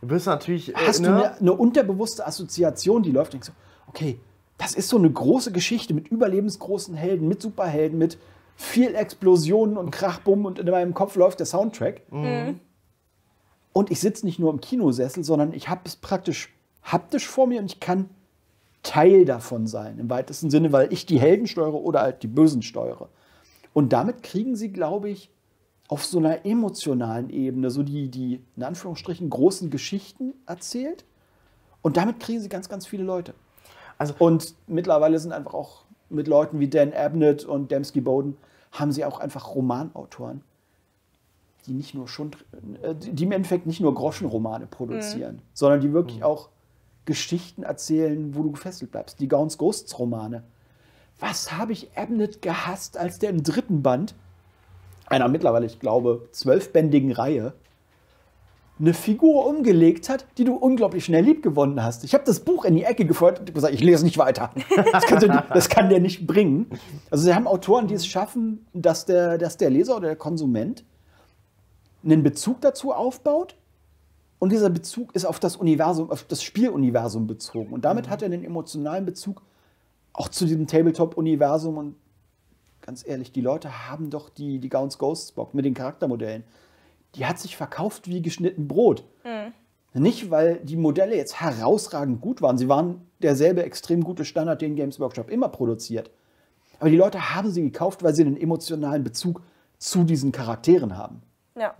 Du bist natürlich. äh, Hast ne? du eine, eine unterbewusste Assoziation, die läuft, denkst du, okay, das ist so eine große Geschichte mit überlebensgroßen Helden, mit Superhelden, mit viel Explosionen und Krachbumm und in meinem Kopf läuft der Soundtrack. Und ich sitze nicht nur im Kinosessel, sondern ich habe es praktisch haptisch vor mir und ich kann Teil davon sein, im weitesten Sinne, weil ich die Helden steuere oder halt die Bösen steuere. Und damit kriegen sie, glaube ich, auf so einer emotionalen Ebene so die, die, in Anführungsstrichen, großen Geschichten erzählt. Und damit kriegen sie ganz, ganz viele Leute. Also- und mittlerweile sind einfach auch mit Leuten wie Dan Abnett und Dembski Bowden, haben sie auch einfach Romanautoren, die nicht nur schon, äh, die im Endeffekt nicht nur Groschenromane produzieren, sondern die wirklich auch Geschichten erzählen, wo du gefesselt bleibst. Die Gauns Ghosts Romane. Was habe ich Abnett gehasst, als der im dritten Band einer mittlerweile, ich glaube, zwölfbändigen Reihe eine Figur umgelegt hat, die du unglaublich schnell lieb gewonnen hast. Ich habe das Buch in die Ecke gefeuert und gesagt, ich lese nicht weiter. Das, nicht, das kann der nicht bringen. Also sie haben Autoren, die es schaffen, dass der, dass der Leser oder der Konsument einen Bezug dazu aufbaut und dieser Bezug ist auf das Universum, auf das Spieluniversum bezogen. Und damit hat er einen emotionalen Bezug auch zu diesem Tabletop-Universum. Und ganz ehrlich, die Leute haben doch die, die Gaunt's Ghosts Box mit den Charaktermodellen. Die hat sich verkauft wie geschnitten Brot. Nicht, weil die Modelle jetzt herausragend gut waren. Sie waren derselbe extrem gute Standard, den Games Workshop immer produziert. Aber die Leute haben sie gekauft, weil sie einen emotionalen Bezug zu diesen Charakteren haben. Ja.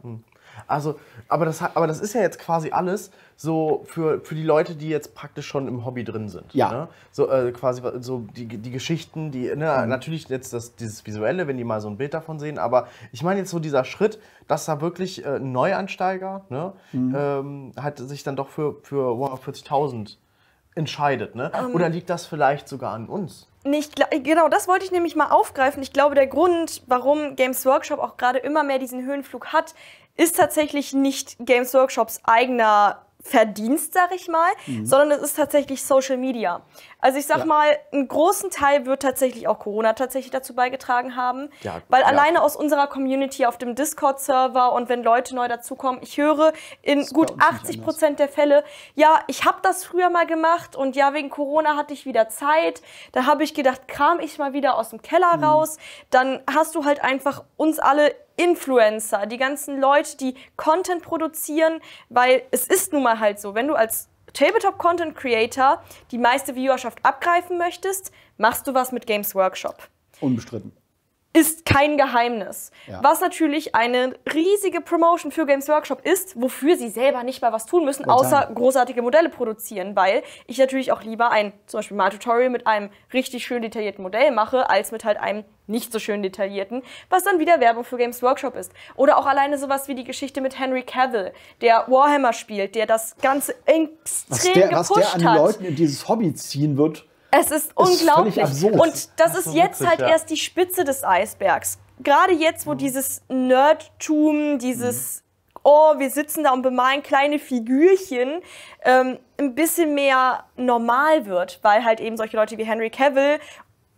Also, aber das, aber das ist ja jetzt quasi alles so für, für die Leute, die jetzt praktisch schon im Hobby drin sind. Ja. Ne? So äh, quasi so die, die Geschichten, die, ne, Mhm. natürlich jetzt das, dieses Visuelle, wenn die mal so ein Bild davon sehen, aber ich meine jetzt so dieser Schritt, dass da wirklich äh, ein Neuansteiger ne, Mhm. ähm, hat sich dann doch für, für Warhammer 40.000 entscheidet. Ne? Ähm. Oder liegt das vielleicht sogar an uns? Nicht, genau, das wollte ich nämlich mal aufgreifen. Ich glaube, der Grund, warum Games Workshop auch gerade immer mehr diesen Höhenflug hat, ist tatsächlich nicht Games Workshops eigener Verdienst, sag ich mal, sondern es ist tatsächlich Social Media. Also ich sag Ja. mal, einen großen Teil wird tatsächlich auch Corona tatsächlich dazu beigetragen haben, Ja, weil ja. alleine aus unserer Community auf dem Discord-Server und wenn Leute neu dazukommen, ich höre in ist gut bei uns nicht 80 anders. Prozent der Fälle, ja, ich habe das früher mal gemacht und ja, wegen Corona hatte ich wieder Zeit. Da habe ich gedacht, kram ich mal wieder aus dem Keller raus. Dann hast du halt einfach uns alle Influencer, die ganzen Leute, die Content produzieren, weil es ist nun mal halt so, wenn du als Tabletop Content Creator die meiste Viewerschaft abgreifen möchtest, machst du was mit Games Workshop Unbestritten. Ist kein Geheimnis. Ja. Was natürlich eine riesige Promotion für Games Workshop ist, wofür sie selber nicht mal was tun müssen, außer großartige Modelle produzieren, weil ich natürlich auch lieber ein zum Beispiel Mal-Tutorial mit einem richtig schön detaillierten Modell mache, als mit halt einem nicht so schön detaillierten, was dann wieder Werbung für Games Workshop ist. Oder auch alleine sowas wie die Geschichte mit Henry Cavill, der Warhammer spielt, der das Ganze Was extrem der, was gepusht der an hat. Leute in dieses Hobby ziehen wird, Es ist, unglaublich. absurd. Und das ist so jetzt witzig, halt ja. erst die Spitze des Eisbergs. Gerade jetzt, wo dieses Nerdtum, dieses Oh, wir sitzen da und bemalen kleine Figürchen, ähm, ein bisschen mehr normal wird, weil halt eben solche Leute wie Henry Cavill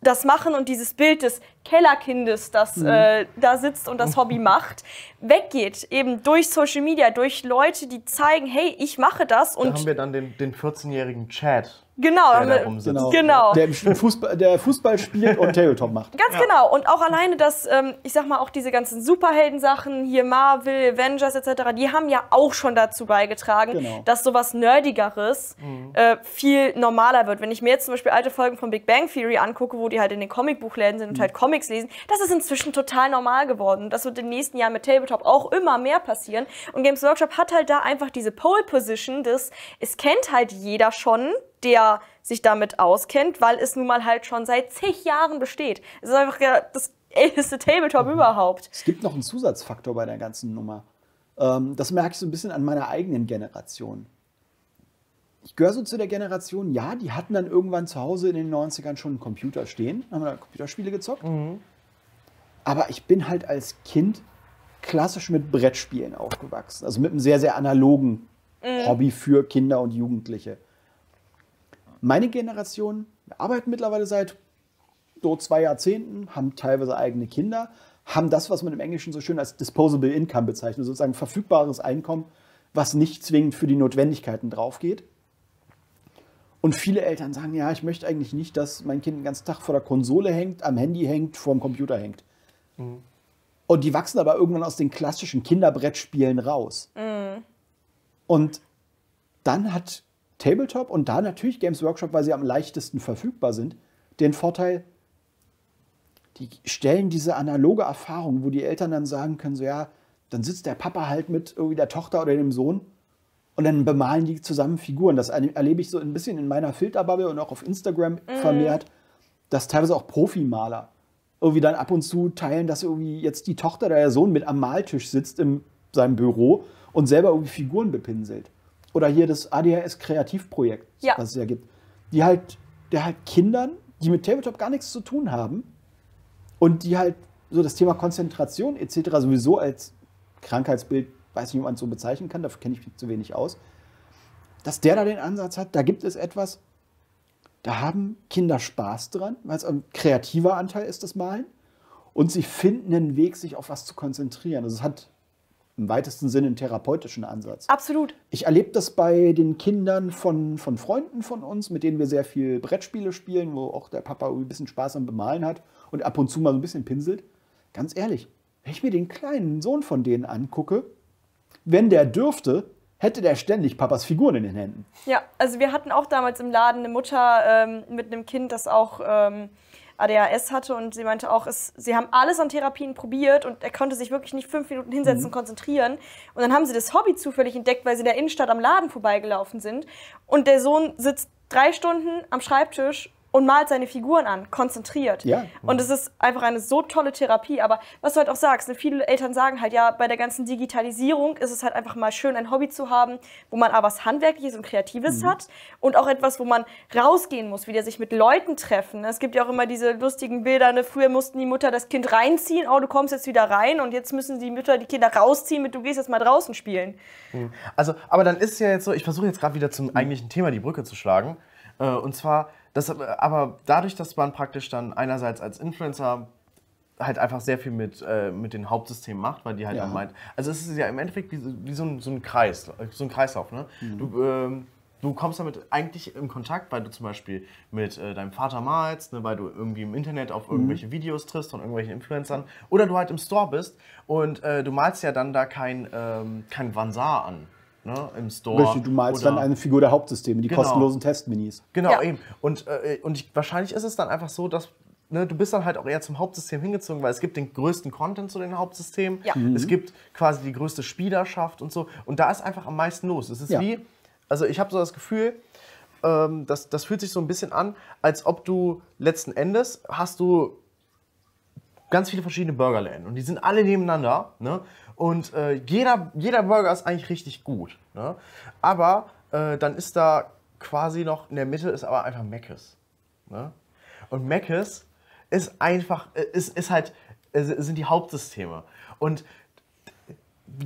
das machen und dieses Bild des Kellerkindes, das Mhm. äh, da sitzt und das Hobby macht, weggeht. Eben durch Social Media, durch Leute, die zeigen, hey, ich mache das Da und haben wir dann den, den 14-jährigen Chad, genau, der da rumsitzt. genau, Genau. Der, Fußball, der Fußball spielt und Tabletop macht. Ganz genau. Und auch alleine, dass, ähm, ich sag mal, auch diese ganzen Superhelden-Sachen, hier Marvel, Avengers etc., die haben ja auch schon dazu beigetragen, Genau. dass sowas Nerdigeres äh, viel normaler wird. Wenn ich mir jetzt zum Beispiel alte Folgen von Big Bang Theory angucke, wo die halt in den Comicbuchläden sind und halt Comics lesen, das ist inzwischen total normal geworden. Das wird in den nächsten Jahren mit Tabletop auch immer mehr passieren. Und Games Workshop hat halt da einfach diese Pole Position, das es kennt halt jeder schon, der sich damit auskennt, weil es nun mal halt schon seit zig Jahren besteht. Es ist einfach das älteste Tabletop überhaupt. Es gibt noch einen Zusatzfaktor bei der ganzen Nummer. Ähm, das merke ich so ein bisschen an meiner eigenen Generation. Ich gehöre so zu der Generation, ja, die hatten dann irgendwann zu Hause in den 90ern schon einen Computer stehen, haben da Computerspiele gezockt. Aber ich bin halt als Kind klassisch mit Brettspielen aufgewachsen. Also mit einem sehr, sehr analogen Hobby für Kinder und Jugendliche. Meine Generation, wir arbeiten mittlerweile seit so zwei Jahrzehnten, haben teilweise eigene Kinder, haben das, was man im Englischen so schön als Disposable Income bezeichnet, sozusagen verfügbares Einkommen, was nicht zwingend für die Notwendigkeiten draufgeht. Und viele Eltern sagen, ja, ich möchte eigentlich nicht, dass mein Kind den ganzen Tag vor der Konsole hängt, am Handy hängt, vor dem Computer hängt. Und die wachsen aber irgendwann aus den klassischen Kinderbrettspielen raus. Und dann hat Tabletop und da natürlich Games Workshop, weil sie am leichtesten verfügbar sind, den Vorteil, die stellen diese analoge Erfahrung, wo die Eltern dann sagen können, so ja, dann sitzt der Papa halt mit irgendwie der Tochter oder dem Sohn und dann bemalen die zusammen Figuren. Das erle- erlebe ich so ein bisschen in meiner Filterbubble und auch auf Instagram vermehrt, dass teilweise auch Profimaler irgendwie dann ab und zu teilen, dass irgendwie jetzt die Tochter oder der Sohn mit am Maltisch sitzt in seinem Büro und selber irgendwie Figuren bepinselt. Oder hier das ADHS Kreativprojekt, Ja. was es ja gibt. Die halt, der halt Kindern, die mit Tabletop gar nichts zu tun haben und die halt so das Thema Konzentration etc. sowieso als Krankheitsbild weiß nicht, ob man es so bezeichnen kann, dafür kenne ich mich zu wenig aus, dass der da den Ansatz hat, da gibt es etwas, da haben Kinder Spaß dran, weil es ein kreativer Anteil ist, das Malen. Und sie finden einen Weg, sich auf was zu konzentrieren. Also es hat im weitesten Sinne einen therapeutischen Ansatz. Absolut. Ich erlebe das bei den Kindern von, von Freunden von uns, mit denen wir sehr viel Brettspiele spielen, wo auch der Papa ein bisschen Spaß am Bemalen hat und ab und zu mal so ein bisschen pinselt. Ganz ehrlich, wenn ich mir den kleinen Sohn von denen angucke, wenn der dürfte, hätte der ständig Papas Figuren in den Händen. Ja, also wir hatten auch damals im Laden eine Mutter ähm, mit einem Kind, das auch ähm, ADHS hatte und sie meinte auch, es, sie haben alles an Therapien probiert und er konnte sich wirklich nicht fünf Minuten hinsetzen und konzentrieren. Und dann haben sie das Hobby zufällig entdeckt, weil sie in der Innenstadt am Laden vorbeigelaufen sind. Und der Sohn sitzt drei Stunden am Schreibtisch und malt seine Figuren an, konzentriert. Ja. Und es ist einfach eine so tolle Therapie. Aber was du halt auch sagst, ne, viele Eltern sagen halt, ja, bei der ganzen Digitalisierung ist es halt einfach mal schön, ein Hobby zu haben, wo man aber was Handwerkliches und Kreatives hat und auch etwas, wo man rausgehen muss, wieder sich mit Leuten treffen. Es gibt ja auch immer diese lustigen Bilder, ne? früher mussten die Mutter das Kind reinziehen, oh, du kommst jetzt wieder rein und jetzt müssen die Mütter die Kinder rausziehen, mit du gehst jetzt mal draußen spielen. Also, aber dann ist es ja jetzt so, ich versuche jetzt gerade wieder zum eigentlichen Thema die Brücke zu schlagen. Äh, und zwar, das, aber dadurch, dass man praktisch dann einerseits als Influencer halt einfach sehr viel mit, äh, mit den Hauptsystemen macht, weil die halt Ja. auch meint. Also es ist ja im Endeffekt wie, so- wie so, ein, so ein Kreis, so ein Kreislauf. Ne? Du, ähm, du kommst damit eigentlich in Kontakt, weil du zum Beispiel mit äh, deinem Vater malst, ne, weil du irgendwie im Internet auf irgendwelche Videos triffst von irgendwelchen Influencern oder du halt im Store bist und äh, du malst ja dann da kein, ähm, kein Vansar an. Ne, Im Store. Richtig, du malst dann eine Figur der Hauptsysteme, die Genau. kostenlosen Testminis. Genau, Ja. eben. Und, äh, und ich, wahrscheinlich ist es dann einfach so, dass ne, du bist dann halt auch eher zum Hauptsystem hingezogen, weil es gibt den größten Content zu den Hauptsystemen. Ja. Es gibt quasi die größte Spielerschaft und so. Und da ist einfach am meisten los. Es ist Ja. wie, also ich habe so das Gefühl, ähm, das, das fühlt sich so ein bisschen an, als ob du letzten Endes hast du ganz viele verschiedene Burgerläden und die sind alle nebeneinander. Ne? Und äh, jeder, jeder Burger ist eigentlich richtig gut. Ne? Aber äh, dann ist da quasi noch in der Mitte ist aber einfach Mc's. Ne? Und Mc's ist einfach, äh, ist, ist halt, äh, sind die Hauptsysteme. Und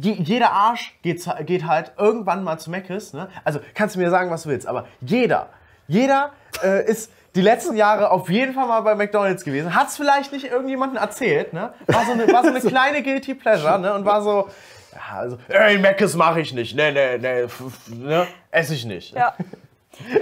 je, jeder Arsch geht, geht halt irgendwann mal zu Mc's. Ne? Also kannst du mir sagen, was du willst, aber jeder, jeder äh, ist die letzten Jahre auf jeden Fall mal bei McDonalds gewesen. Hat es vielleicht nicht irgendjemandem erzählt, ne? War so eine, war so eine kleine Guilty Pleasure, ne? Und war so, ja, also, ey, Mc's mache ich nicht, ne, ne, ne, f- f- ne, esse ich nicht. Ja.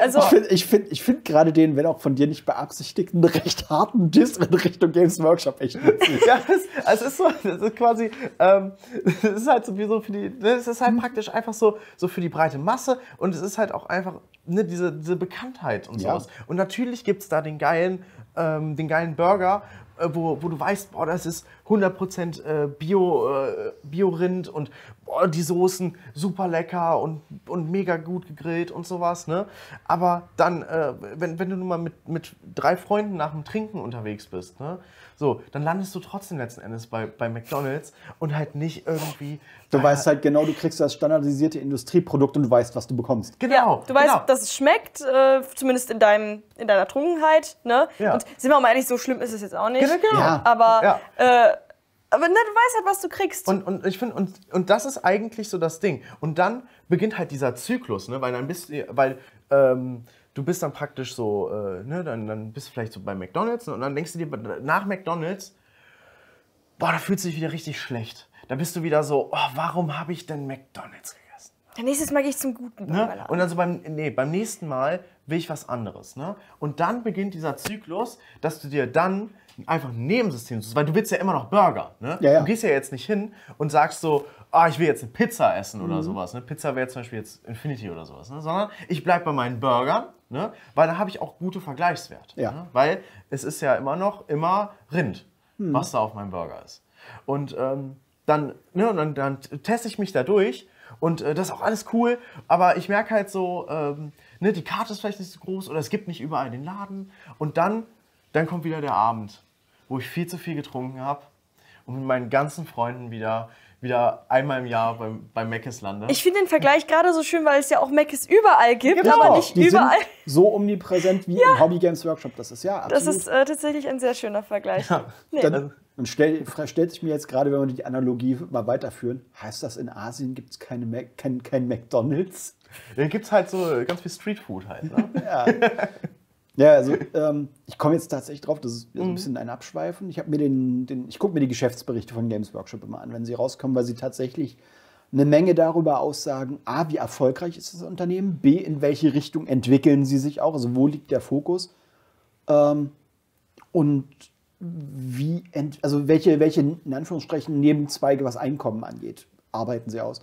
Also, Ich finde ich find, ich find gerade den, wenn auch von dir nicht beabsichtigten, recht harten Diss in Richtung Games Workshop echt witzig. Ja, das, also es ist so, das ist quasi, ähm, es ist halt sowieso für die, ne, es ist halt praktisch einfach so, so für die breite Masse und es ist halt auch einfach ne, diese, diese Bekanntheit und Ja. sowas. Und natürlich gibt es da den geilen, ähm, den geilen Burger, äh, wo, wo du weißt, boah, das ist 100% äh, Bio, äh, Bio-Rind und boah, die Soßen super lecker und, und mega gut gegrillt und sowas, ne? Aber dann, äh, wenn, wenn du nun mal mit, mit drei Freunden nach dem Trinken unterwegs bist, ne? So, dann landest du trotzdem letzten Endes bei, bei McDonalds und halt nicht irgendwie. Du weißt halt genau, du kriegst das standardisierte Industrieprodukt und du weißt, was du bekommst. Genau. ja, du weißt, genau. dass es schmeckt, äh, zumindest in, deinem, in deiner Trunkenheit. Ne? Ja. Und sind wir mal ehrlich, so schlimm ist es jetzt auch nicht. Genau, genau. Ja. Aber, Ja. äh, aber ne, du weißt halt, was du kriegst. Und, und ich finde, und, und das ist eigentlich so das Ding. Und dann beginnt halt dieser Zyklus, ne? Weil dann bist du, weil ähm, du bist dann praktisch so, äh, ne, dann, dann bist du vielleicht so bei McDonalds ne? und dann denkst du dir nach McDonalds, boah, da fühlst du dich wieder richtig schlecht. Da bist du wieder so, oh, warum habe ich denn McDonalds gegessen? Dann nächstes Mal gehe ich zum guten Ne? Und also beim, nee, beim nächsten Mal will ich was anderes. Ne? Und dann beginnt dieser Zyklus, dass du dir dann einfach ein Nebensystem suchst, weil du willst ja immer noch Burger. Ne? Ja, ja. Du gehst ja jetzt nicht hin und sagst so, ah, ich will jetzt eine Pizza essen oder sowas. Ne? Pizza wäre zum Beispiel jetzt Infinity oder sowas. Ne? Sondern ich bleibe bei meinen Burgern, ne? weil da habe ich auch gute Vergleichswerte. Ja. Ne? Weil es ist ja immer noch immer Rind, was da auf meinem Burger ist. Und ähm, dann, ne, dann, dann teste ich mich da durch und äh, das ist auch alles cool, aber ich merke halt so, ähm, ne, die Karte ist vielleicht nicht so groß oder es gibt nicht überall den Laden. Und dann, dann kommt wieder der Abend, wo ich viel zu viel getrunken habe und mit meinen ganzen Freunden wieder, wieder einmal im Jahr beim, beim Meckes lande. ich finde den Vergleich gerade so schön, weil es ja auch Mc's überall gibt, Genau. aber nicht die überall. sind so omnipräsent wie im Hobby Games Workshop. Das ist ja Das absolut. ist äh, tatsächlich ein sehr schöner Vergleich. Nee. dann, Und stell, stellt sich mir jetzt gerade, wenn wir die Analogie mal weiterführen, heißt das, in Asien gibt es keine Mac, kein, kein McDonalds? Da gibt es halt so ganz viel Streetfood halt. Ne? Ja. Ja, also ähm, ich komme jetzt tatsächlich drauf, das ist so ein bisschen ein Abschweifen. Ich habe mir den, den ich gucke mir die Geschäftsberichte von Games Workshop immer an, wenn sie rauskommen, weil sie tatsächlich eine Menge darüber aussagen, a, wie erfolgreich ist das Unternehmen, b, in welche Richtung entwickeln sie sich auch, also wo liegt der Fokus ähm, und wie, also welche, welche, in Anführungsstrichen, Nebenzweige, was Einkommen angeht, arbeiten sie aus.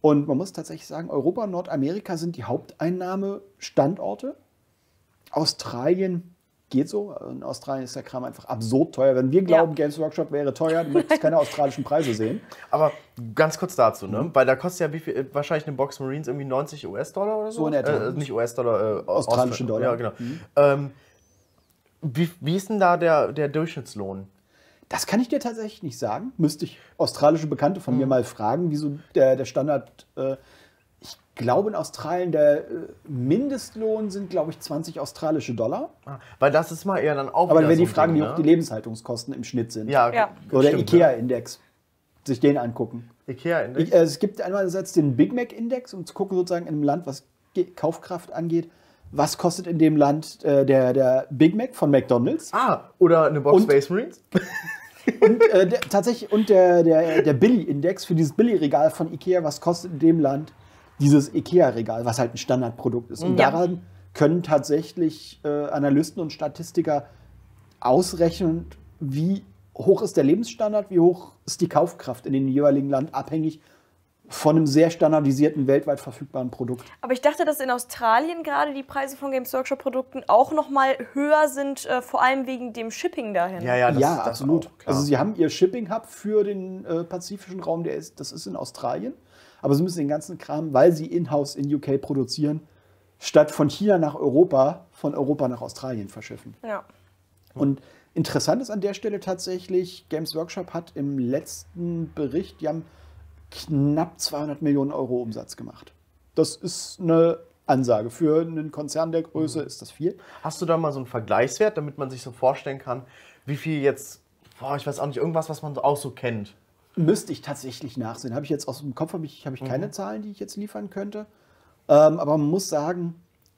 Und man muss tatsächlich sagen, Europa und Nordamerika sind die Haupteinnahmestandorte. Australien geht so. In Australien ist der Kram einfach absurd teuer. Wenn wir glauben, Ja. Games Workshop wäre teuer, du möchtest keine australischen Preise sehen. Aber ganz kurz dazu, Mhm. ne? Weil da kostet ja wie viel, wahrscheinlich eine Box Marines irgendwie 90 US-Dollar oder so? So in etwa. Äh, nicht US-Dollar, äh, Australische Austri- Dollar. Mhm. Ja, genau. Ähm, wie, wie ist denn da der, der Durchschnittslohn? Das kann ich dir tatsächlich nicht sagen. Müsste ich australische Bekannte von Mhm. mir mal fragen, wieso der, der Standard. Äh, glaube, in Australien der äh, Mindestlohn sind, glaube ich, 20 australische Dollar. Ah, Weil das ist mal eher dann auch Aber wenn so die fragen, Ding, wie hoch ne? die Lebenshaltungskosten im Schnitt sind. Ja, Ja. Oder stimmt, IKEA-Index. Sich den angucken. Ne? Ikea-Index. Äh, es gibt einerseits den Big Mac-Index, um zu gucken, sozusagen in einem Land, was Kaufkraft angeht, was kostet in dem Land äh, der, der Big Mac von McDonalds. ah, oder eine Box Und- Space Marines? Und äh, der, tatsächlich, und der, der, der Billy-Index für dieses Billy-Regal von Ikea, was kostet in dem Land dieses Ikea-Regal, was halt ein Standardprodukt ist. Und Ja. daran können tatsächlich äh, Analysten und Statistiker ausrechnen, wie hoch ist der Lebensstandard, wie hoch ist die Kaufkraft in dem jeweiligen Land, abhängig von einem sehr standardisierten, weltweit verfügbaren Produkt. Aber ich dachte, dass in Australien gerade die Preise von Games Workshop Produkten auch noch mal höher sind, äh, vor allem wegen dem Shipping dahin. Ja, ja, das, ja, das absolut. Auch, also sie haben ihr Shipping-Hub für den äh, pazifischen Raum, der ist, das ist in Australien. Aber sie müssen den ganzen Kram, weil sie in-house in UK produzieren, statt von China nach Europa, von Europa nach Australien verschiffen. Ja. Und interessant ist an der Stelle tatsächlich, Games Workshop hat im letzten Bericht, die haben knapp 200 Millionen Euro Umsatz gemacht. Das ist eine Ansage. Für einen Konzern der Größe ist das viel. Hast du da mal so einen Vergleichswert, damit man sich so vorstellen kann, wie viel jetzt, boah, ich weiß auch nicht, irgendwas, was man auch so kennt? Müsste ich tatsächlich nachsehen. Habe ich jetzt aus dem Kopf habe ich, habe ich keine Zahlen, die ich jetzt liefern könnte. Ähm, aber man muss sagen,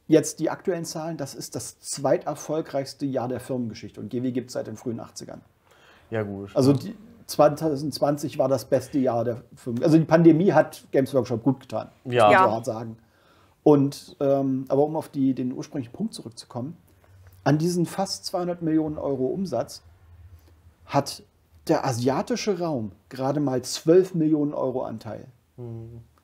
jetzt die aktuellen Zahlen, das ist das zweiterfolgreichste Jahr der Firmengeschichte. Und GW gibt es seit den frühen 80ern. Ja, gut. Also die, 2020 war das beste Jahr der Firmen. Also die Pandemie hat Games Workshop gut getan. Ja. muss man so hart sagen. Und, ähm, aber um auf die, den ursprünglichen Punkt zurückzukommen, an diesen fast 200 Millionen Euro Umsatz hat der asiatische Raum gerade mal 12 Millionen Euro Anteil.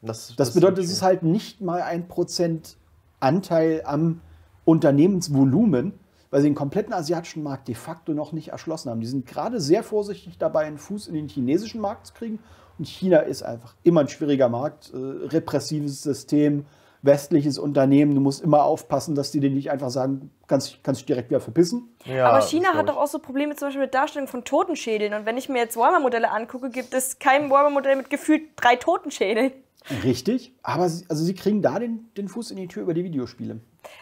das, Das bedeutet, es ist halt nicht mal ein Prozent Anteil am Unternehmensvolumen, weil sie den kompletten asiatischen Markt de facto noch nicht erschlossen haben. Die sind gerade sehr vorsichtig dabei, einen Fuß in den chinesischen Markt zu kriegen. Und China ist einfach immer ein schwieriger Markt, äh, repressives System, westliches Unternehmen. Du musst immer aufpassen, dass die dir nicht einfach sagen, kannst, kannst dich direkt wieder verpissen. Ja, Aber China hat doch auch so Probleme zum Beispiel mit Darstellung von Totenschädeln. Und wenn ich mir jetzt Warhammer-Modelle angucke, gibt es kein Warhammer-Modell mit gefühlt drei Totenschädeln. Richtig. Aber sie, also sie kriegen da den, den Fuß in die Tür über die Videospiele.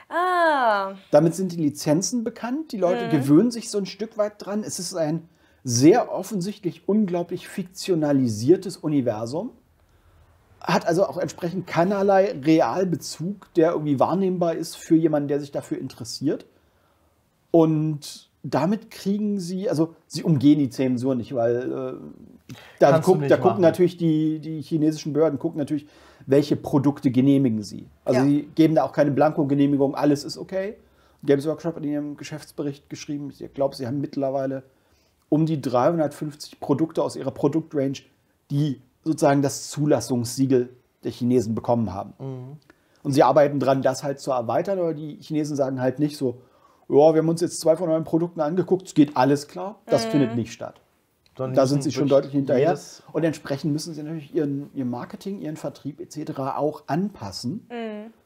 Ah, Damit sind die Lizenzen bekannt. Die Leute gewöhnen sich so ein Stück weit dran. Es ist ein sehr offensichtlich unglaublich fiktionalisiertes Universum. Hat also auch entsprechend keinerlei Realbezug, der irgendwie wahrnehmbar ist für jemanden, der sich dafür interessiert. Und damit kriegen sie, also sie umgehen die Zensur nicht, weil äh, da, guck, nicht da gucken natürlich die, die chinesischen Behörden, gucken natürlich, welche Produkte genehmigen sie. Also Ja. sie geben da auch keine Blanko-Genehmigung, alles ist okay. Games Workshop hat in ihrem Geschäftsbericht geschrieben, ich glaube, sie haben mittlerweile um die 350 Produkte aus ihrer Produktrange, die sozusagen das Zulassungssiegel der Chinesen bekommen haben. Und sie arbeiten dran, das halt zu erweitern, aber die Chinesen sagen halt nicht so, ja, wir haben uns jetzt zwei von euren Produkten angeguckt, es geht alles klar, das findet nicht statt. Dann Da sind sie schon deutlich hinterher. Und entsprechend müssen sie natürlich ihren, ihr Marketing, ihren Vertrieb etc. auch anpassen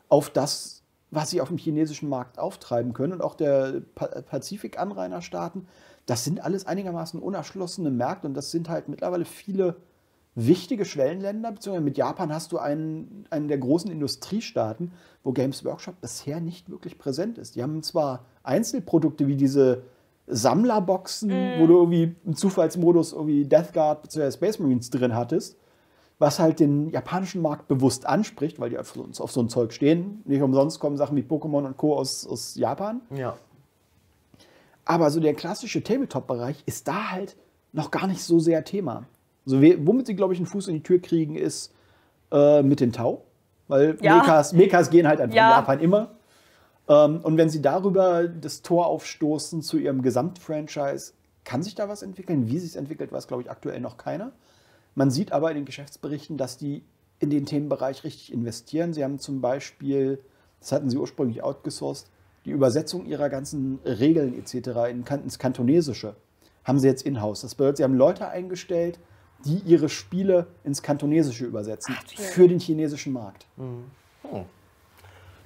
auf das, was sie auf dem chinesischen Markt auftreiben können. Und auch der Pa- Pazifik-Anrainerstaaten, das sind alles einigermaßen unerschlossene Märkte und das sind halt mittlerweile viele wichtige Schwellenländer, beziehungsweise mit Japan hast du einen, einen der großen Industriestaaten, wo Games Workshop bisher nicht wirklich präsent ist. Die haben zwar Einzelprodukte wie diese Sammlerboxen, wo du irgendwie im Zufallsmodus irgendwie Death Guard bzw. Space Marines drin hattest, was halt den japanischen Markt bewusst anspricht, weil die auf so, auf so ein Zeug stehen. Nicht umsonst kommen Sachen wie Pokémon und Co. aus, aus Japan. Ja. Aber so der klassische Tabletop-Bereich ist da halt noch gar nicht so sehr Thema. Also womit sie, glaube ich, einen Fuß in die Tür kriegen, ist äh, mit den Tau. Weil Ja. Mekas, Mekas gehen halt einfach Ja. in Japan immer. Ähm, und wenn sie darüber das Tor aufstoßen zu ihrem Gesamtfranchise, kann sich da was entwickeln. Wie sich es entwickelt, weiß, glaube ich, aktuell noch keiner. Man sieht aber in den Geschäftsberichten, dass die in den Themenbereich richtig investieren. Sie haben zum Beispiel, das hatten sie ursprünglich outgesourced, die Übersetzung ihrer ganzen Regeln etc. Ins Kantonesische haben sie jetzt in-house. Das bedeutet, sie haben Leute eingestellt, die ihre Spiele ins Kantonesische übersetzen für den chinesischen Markt.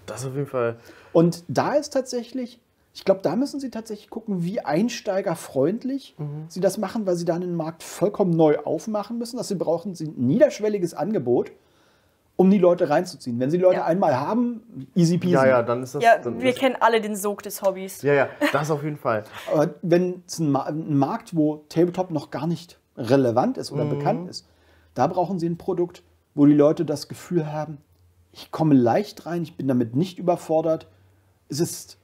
Das ist auf jeden Fall. Und da ist tatsächlich, ich glaube, da müssen sie tatsächlich gucken, wie einsteigerfreundlich sie das machen, weil sie dann den Markt vollkommen neu aufmachen müssen. Dass sie brauchen sie ein niederschwelliges Angebot, um die Leute reinzuziehen. Wenn sie die Leute Ja. einmal haben, easy peasy. Ja, ja, dann ist das. Ja, dann wir ist, kennen alle den Sog des Hobbys. ja, ja, das auf jeden Fall. Aber wenn es ein, Ma ein Markt, wo Tabletop noch gar nicht relevant ist oder bekannt ist, da brauchen sie ein Produkt, wo die Leute das Gefühl haben, ich komme leicht rein, ich bin damit nicht überfordert. Es ist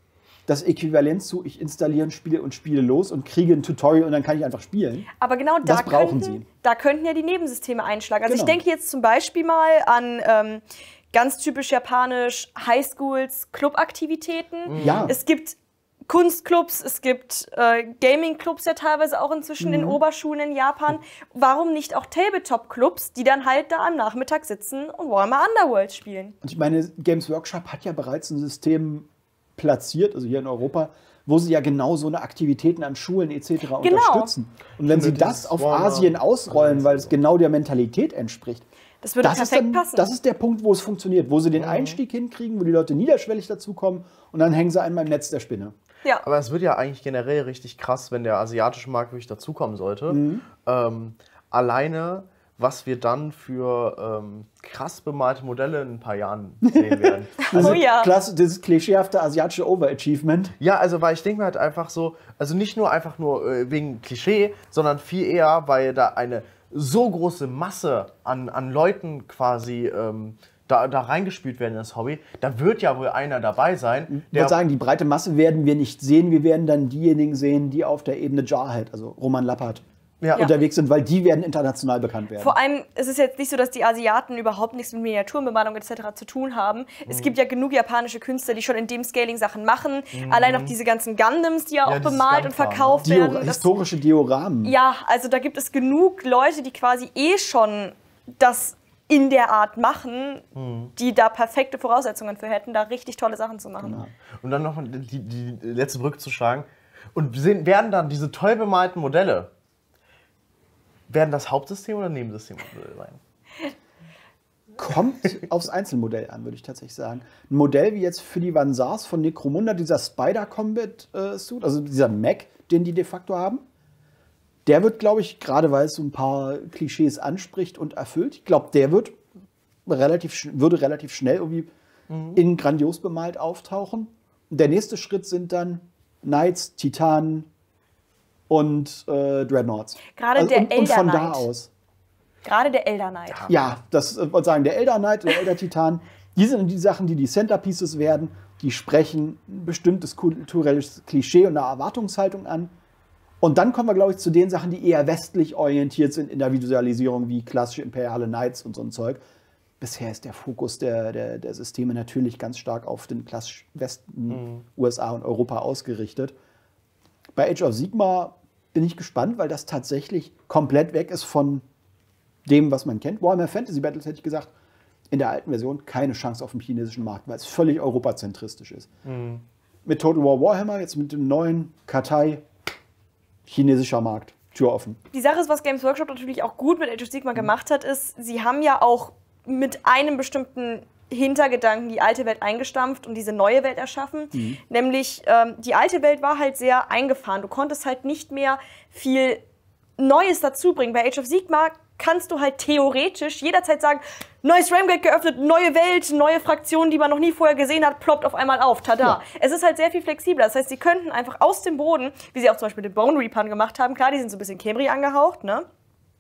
das Äquivalent zu, ich installiere ein Spiel und spiele los und kriege ein Tutorial und dann kann ich einfach spielen. Aber genau da Das brauchen könnten, sie. da könnten ja die Nebensysteme einschlagen. Also ich Genau. denke jetzt zum Beispiel mal an ähm, ganz typisch japanisch Highschools, Clubaktivitäten. Ja. Es gibt Kunstclubs, es gibt äh, Gaming-Clubs ja teilweise auch inzwischen Mhm. in Oberschulen in Japan. Warum nicht auch Tabletop-Clubs, die dann halt da am Nachmittag sitzen und Warhammer Underworld spielen? Und ich meine, Games Workshop hat ja bereits ein System platziert, also hier in Europa, wo sie ja genau so eine Aktivitäten an Schulen etc. unterstützen. Und wenn sie das auf Warhammer- Asien ausrollen, weil es genau der Mentalität entspricht, Das würde das ist, perfekt dann, passen. das ist der Punkt, wo es funktioniert, wo sie Mhm. den Einstieg hinkriegen, wo die Leute niederschwellig dazukommen und dann hängen sie einmal im Netz der Spinne. Ja. Aber es wird ja eigentlich generell richtig krass, wenn der asiatische Markt wirklich dazukommen sollte. Ähm, alleine, was wir dann für ähm, krass bemalte Modelle in ein paar Jahren sehen werden. oh ja. Klasse, dieses klischeehafte asiatische Overachievement. Ja, also weil ich denke mir halt einfach so, also nicht nur einfach nur äh, wegen Klischee, sondern viel eher, weil da eine so große Masse an, an Leuten quasi ähm, da, da reingespült werden in das Hobby. Da wird ja wohl einer dabei sein, Ich würde sagen, die breite Masse werden wir nicht sehen. Wir werden dann diejenigen sehen, die auf der Ebene Jarhead, also Roman Lappert, Ja. unterwegs sind, weil die werden international bekannt werden. Vor allem ist es jetzt nicht so, dass die Asiaten überhaupt nichts mit Miniaturenbemalung etc. zu tun haben. Mhm. Es gibt ja genug japanische Künstler, die schon in dem Scaling Sachen machen. Allein auch diese ganzen Gundams, die ja, auch dieses bemalt und ne? verkauft werden. Das, historische Dioramen. ja, also da gibt es genug Leute, die quasi eh schon das in der Art machen, Mhm. die da perfekte Voraussetzungen für hätten, da richtig tolle Sachen zu machen. Genau. um dann noch die, die letzte Brücke zu schlagen. Und sehen, werden dann diese toll bemalten Modelle, werden das Hauptsystem oder Nebensystemmodelle sein? Kommt aufs Einzelmodell an, würde ich tatsächlich sagen. Ein Modell wie jetzt für die Vansars von Necromunda, dieser Spider Combat äh, Suit, also dieser Mac, den die de facto haben, der wird, glaube ich, gerade weil es so ein paar Klischees anspricht und erfüllt, ich glaube, der wird relativ, würde relativ schnell irgendwie in grandios bemalt auftauchen. Der nächste Schritt sind dann Knights, Titanen und äh, Dreadnoughts. Gerade der und, und von Elder da Knight. aus. Gerade der Elder Knight. Ja, das äh, wollte sagen, der Elder Knight, der Elder Titan, die sind die Sachen, die die Centerpieces werden. Die sprechen ein bestimmtes kulturelles Klischee und eine Erwartungshaltung an. Und dann kommen wir, glaube ich, zu den Sachen, die eher westlich orientiert sind in der Visualisierung, wie klassische imperiale Knights und so ein Zeug. Bisher ist der Fokus der, der, der Systeme natürlich ganz stark auf den klassisch Westen, USA und Europa ausgerichtet. Bei Age of Sigma bin ich gespannt, weil das tatsächlich komplett weg ist von dem, was man kennt. Warhammer Fantasy Battles hätte ich gesagt, in der alten Version keine Chance auf dem chinesischen Markt, weil es völlig europazentristisch ist. Mit Total War Warhammer, jetzt mit dem neuen Kartei, chinesischer Markt, Tür offen. Die Sache ist, was Games Workshop natürlich auch gut mit Age of Sigma gemacht hat, ist, sie haben ja auch mit einem bestimmten Hintergedanken die alte Welt eingestampft und diese neue Welt erschaffen. Nämlich, ähm, die alte Welt war halt sehr eingefahren. Du konntest halt nicht mehr viel Neues dazu bringen. Bei Age of Sigma kannst du halt theoretisch jederzeit sagen, neues Ramgate geöffnet, neue Welt, neue Fraktion, die man noch nie vorher gesehen hat, ploppt auf einmal auf. Tada. Ja. Es ist halt sehr viel flexibler. Das heißt, sie könnten einfach aus dem Boden, wie sie auch zum Beispiel den Bone Reapern gemacht haben, klar, die sind so ein bisschen Camry angehaucht, ne?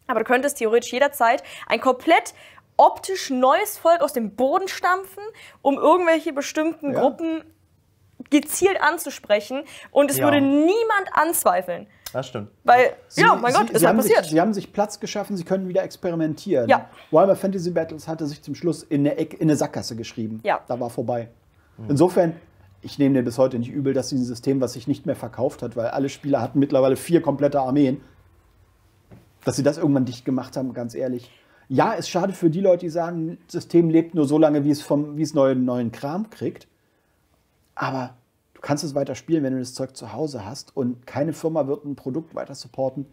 Aber du könntest theoretisch jederzeit ein komplett optisch neues Volk aus dem Boden stampfen, um irgendwelche bestimmten Ja. Gruppen gezielt anzusprechen und es Ja. würde niemand anzweifeln. Das stimmt. Weil, Sie- ja, mein sie, Gott, ist sie halt haben passiert. Sich, sie haben sich Platz geschaffen, sie können wieder experimentieren. Ja. Warhammer Fantasy Battles hatte sich zum Schluss in eine, Eck, in eine Sackgasse geschrieben. Ja. Da war vorbei. Insofern, ich nehme dir bis heute nicht übel, dass dieses System, was sich nicht mehr verkauft hat, weil alle Spieler hatten mittlerweile vier komplette Armeen, dass sie das irgendwann dicht gemacht haben, ganz ehrlich. Ja, ist schade für die Leute, die sagen, das System lebt nur so lange, wie es, vom, wie es neuen, neuen Kram kriegt. Aber du kannst es weiter spielen, wenn du das Zeug zu Hause hast. Und keine Firma wird ein Produkt weiter supporten,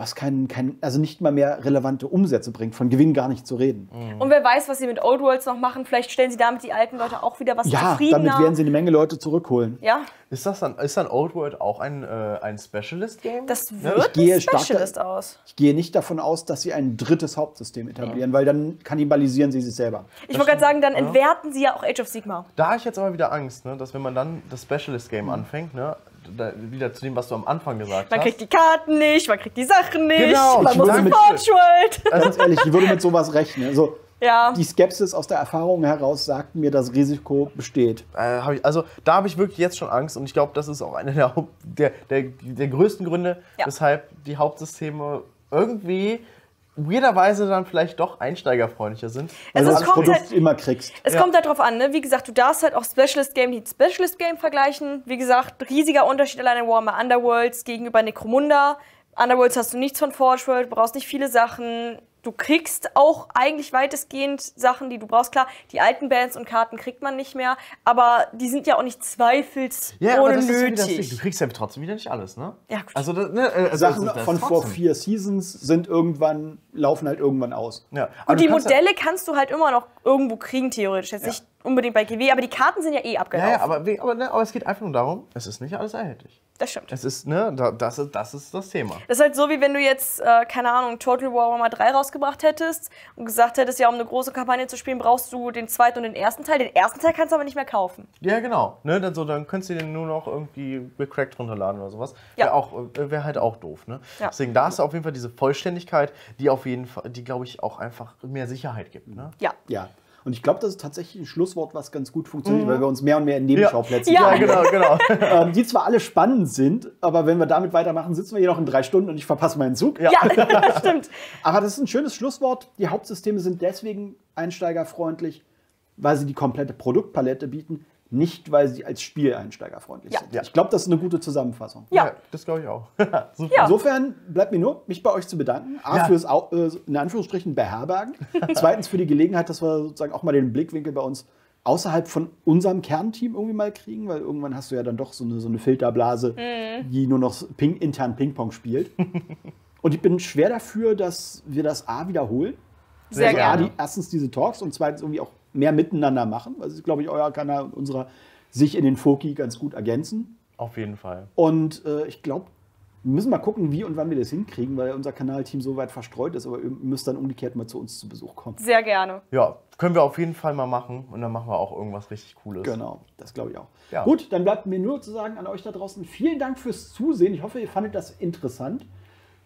was kein, kein, also nicht mal mehr relevante Umsätze bringt, von Gewinn gar nicht zu reden. Und wer weiß, was sie mit Old Worlds noch machen. Vielleicht stellen sie damit die alten Leute auch wieder was Ja, zufriedener. damit werden sie eine Menge Leute zurückholen. ja, Ist das dann, ist dann Old World auch ein, äh, ein Specialist-Game? das ich wird gehe ein stark Specialist da- aus. Ich gehe nicht davon aus, dass sie ein drittes Hauptsystem etablieren, weil dann kannibalisieren sie sich selber. Ich wollte gerade sagen, dann entwerten sie ja auch Age of Sigma. Da habe ich jetzt aber wieder Angst, ne, dass wenn man dann das Specialist-Game anfängt, ne, da, wieder zu dem, was du am Anfang gesagt Man hast. kriegt die Karten nicht, man kriegt die Sachen nicht, Genau, man ich muss Forge World. Ganz ehrlich, ich würde mit sowas rechnen. Also, Ja. die Skepsis aus der Erfahrung heraus sagt mir, das Risiko besteht. Äh, ich, also da habe ich wirklich jetzt schon Angst und ich glaube, das ist auch einer der, der, der, der größten Gründe, Ja. weshalb die Hauptsysteme irgendwie weirderweise dann vielleicht doch einsteigerfreundlicher sind. Weil Es du kommt Produkt halt- immer kriegst. Es Ja. kommt halt drauf an, ne? Wie gesagt, du darfst halt auch Specialist Game mit Specialist Game vergleichen. Wie gesagt, riesiger Unterschied allein in Warhammer Underworlds gegenüber Necromunda. Underworlds hast du nichts von Forge World, brauchst nicht viele Sachen. Du kriegst auch eigentlich weitestgehend Sachen, die du brauchst. Klar, die alten Bands und Karten kriegt man nicht mehr, aber die sind ja auch nicht zweifels Ja, aber ohne das ist wieder das Ding. nötig. Du kriegst ja trotzdem wieder nicht alles, ne? Ja, gut. Also, das- ne, äh, also Sachen das ist- das von ist vor trotzdem. vier Seasons sind irgendwann, laufen halt irgendwann aus. Ja. aber Und die kannst ja- Modelle kannst du halt immer noch irgendwo kriegen, theoretisch. Jetzt nicht unbedingt bei GW, aber die Karten sind ja eh abgelaufen. Ja, ja, aber, aber, ne, aber es geht einfach nur darum, es ist nicht alles erhältlich. Das stimmt. Es ist, ne, da, das, ist, das ist das Thema. Das ist halt so, wie wenn du jetzt, äh, keine Ahnung, Total Warhammer 3 rausgebracht hättest und gesagt hättest, ja, um eine große Kampagne zu spielen, brauchst du den zweiten und den ersten Teil. Den ersten Teil kannst du aber nicht mehr kaufen. Ja, genau. Ne, dann, so, dann könntest du den nur noch irgendwie gecrackt runterladen oder sowas. Ja. Wäre auch, äh, wär halt auch doof. Ne? Ja. Deswegen, da ist auf jeden Fall diese Vollständigkeit, die auf jeden Fall, die glaube ich auch einfach mehr Sicherheit gibt. Ne? Ja. Ja. Und ich glaube, das ist tatsächlich ein Schlusswort, was ganz gut funktioniert, weil wir uns mehr und mehr in Nebenschauplätze Ja. Ja, genau, genau. ähm, die zwar alle spannend sind, aber wenn wir damit weitermachen, sitzen wir hier noch in drei Stunden und ich verpasse meinen Zug. Ja, stimmt. Aber das ist ein schönes Schlusswort. Die Hauptsysteme sind deswegen einsteigerfreundlich, weil sie die komplette Produktpalette bieten, nicht weil sie als Spiel einsteigerfreundlich Ja. sind. Ja. Ich glaube, das ist eine gute Zusammenfassung. Ja. das glaube ich auch. Super. Ja. Insofern bleibt mir nur, mich bei euch zu bedanken. A, Ja. fürs äh, in Anführungsstrichen beherbergen. Zweitens für die Gelegenheit, dass wir sozusagen auch mal den Blickwinkel bei uns außerhalb von unserem Kernteam irgendwie mal kriegen, weil irgendwann hast du ja dann doch so eine, so eine Filterblase, die nur noch Ping, intern Ping-Pong spielt. Und ich bin schwer dafür, dass wir das A wiederholen. Sehr also A, gerne. die, erstens diese Talks und zweitens irgendwie auch mehr miteinander machen, weil sie, glaube ich, euer Kanal und unserer sich in den Foki ganz gut ergänzen. Auf jeden Fall. Und äh, ich glaube, wir müssen mal gucken, wie und wann wir das hinkriegen, weil unser Kanalteam so weit verstreut ist, aber ihr müsst dann umgekehrt mal zu uns zu Besuch kommen. Sehr gerne. Ja, können wir auf jeden Fall mal machen und dann machen wir auch irgendwas richtig Cooles. Genau, das glaube ich auch. Ja. Gut, dann bleibt mir nur zu sagen an euch da draußen, vielen Dank fürs Zusehen. Ich hoffe, ihr fandet das interessant.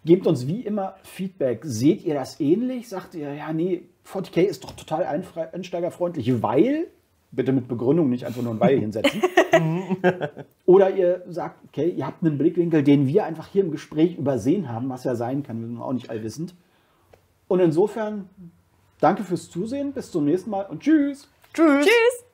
Gebt uns wie immer Feedback. Seht ihr das ähnlich? Sagt ihr, ja, nee, 40k ist doch total einsteigerfreundlich, weil, bitte mit Begründung, nicht einfach nur ein Weil hinsetzen. Oder ihr sagt, okay, ihr habt einen Blickwinkel, den wir einfach hier im Gespräch übersehen haben, was ja sein kann, wir sind auch nicht allwissend. Und insofern, danke fürs Zusehen, bis zum nächsten Mal und tschüss. Tschüss. Tschüss.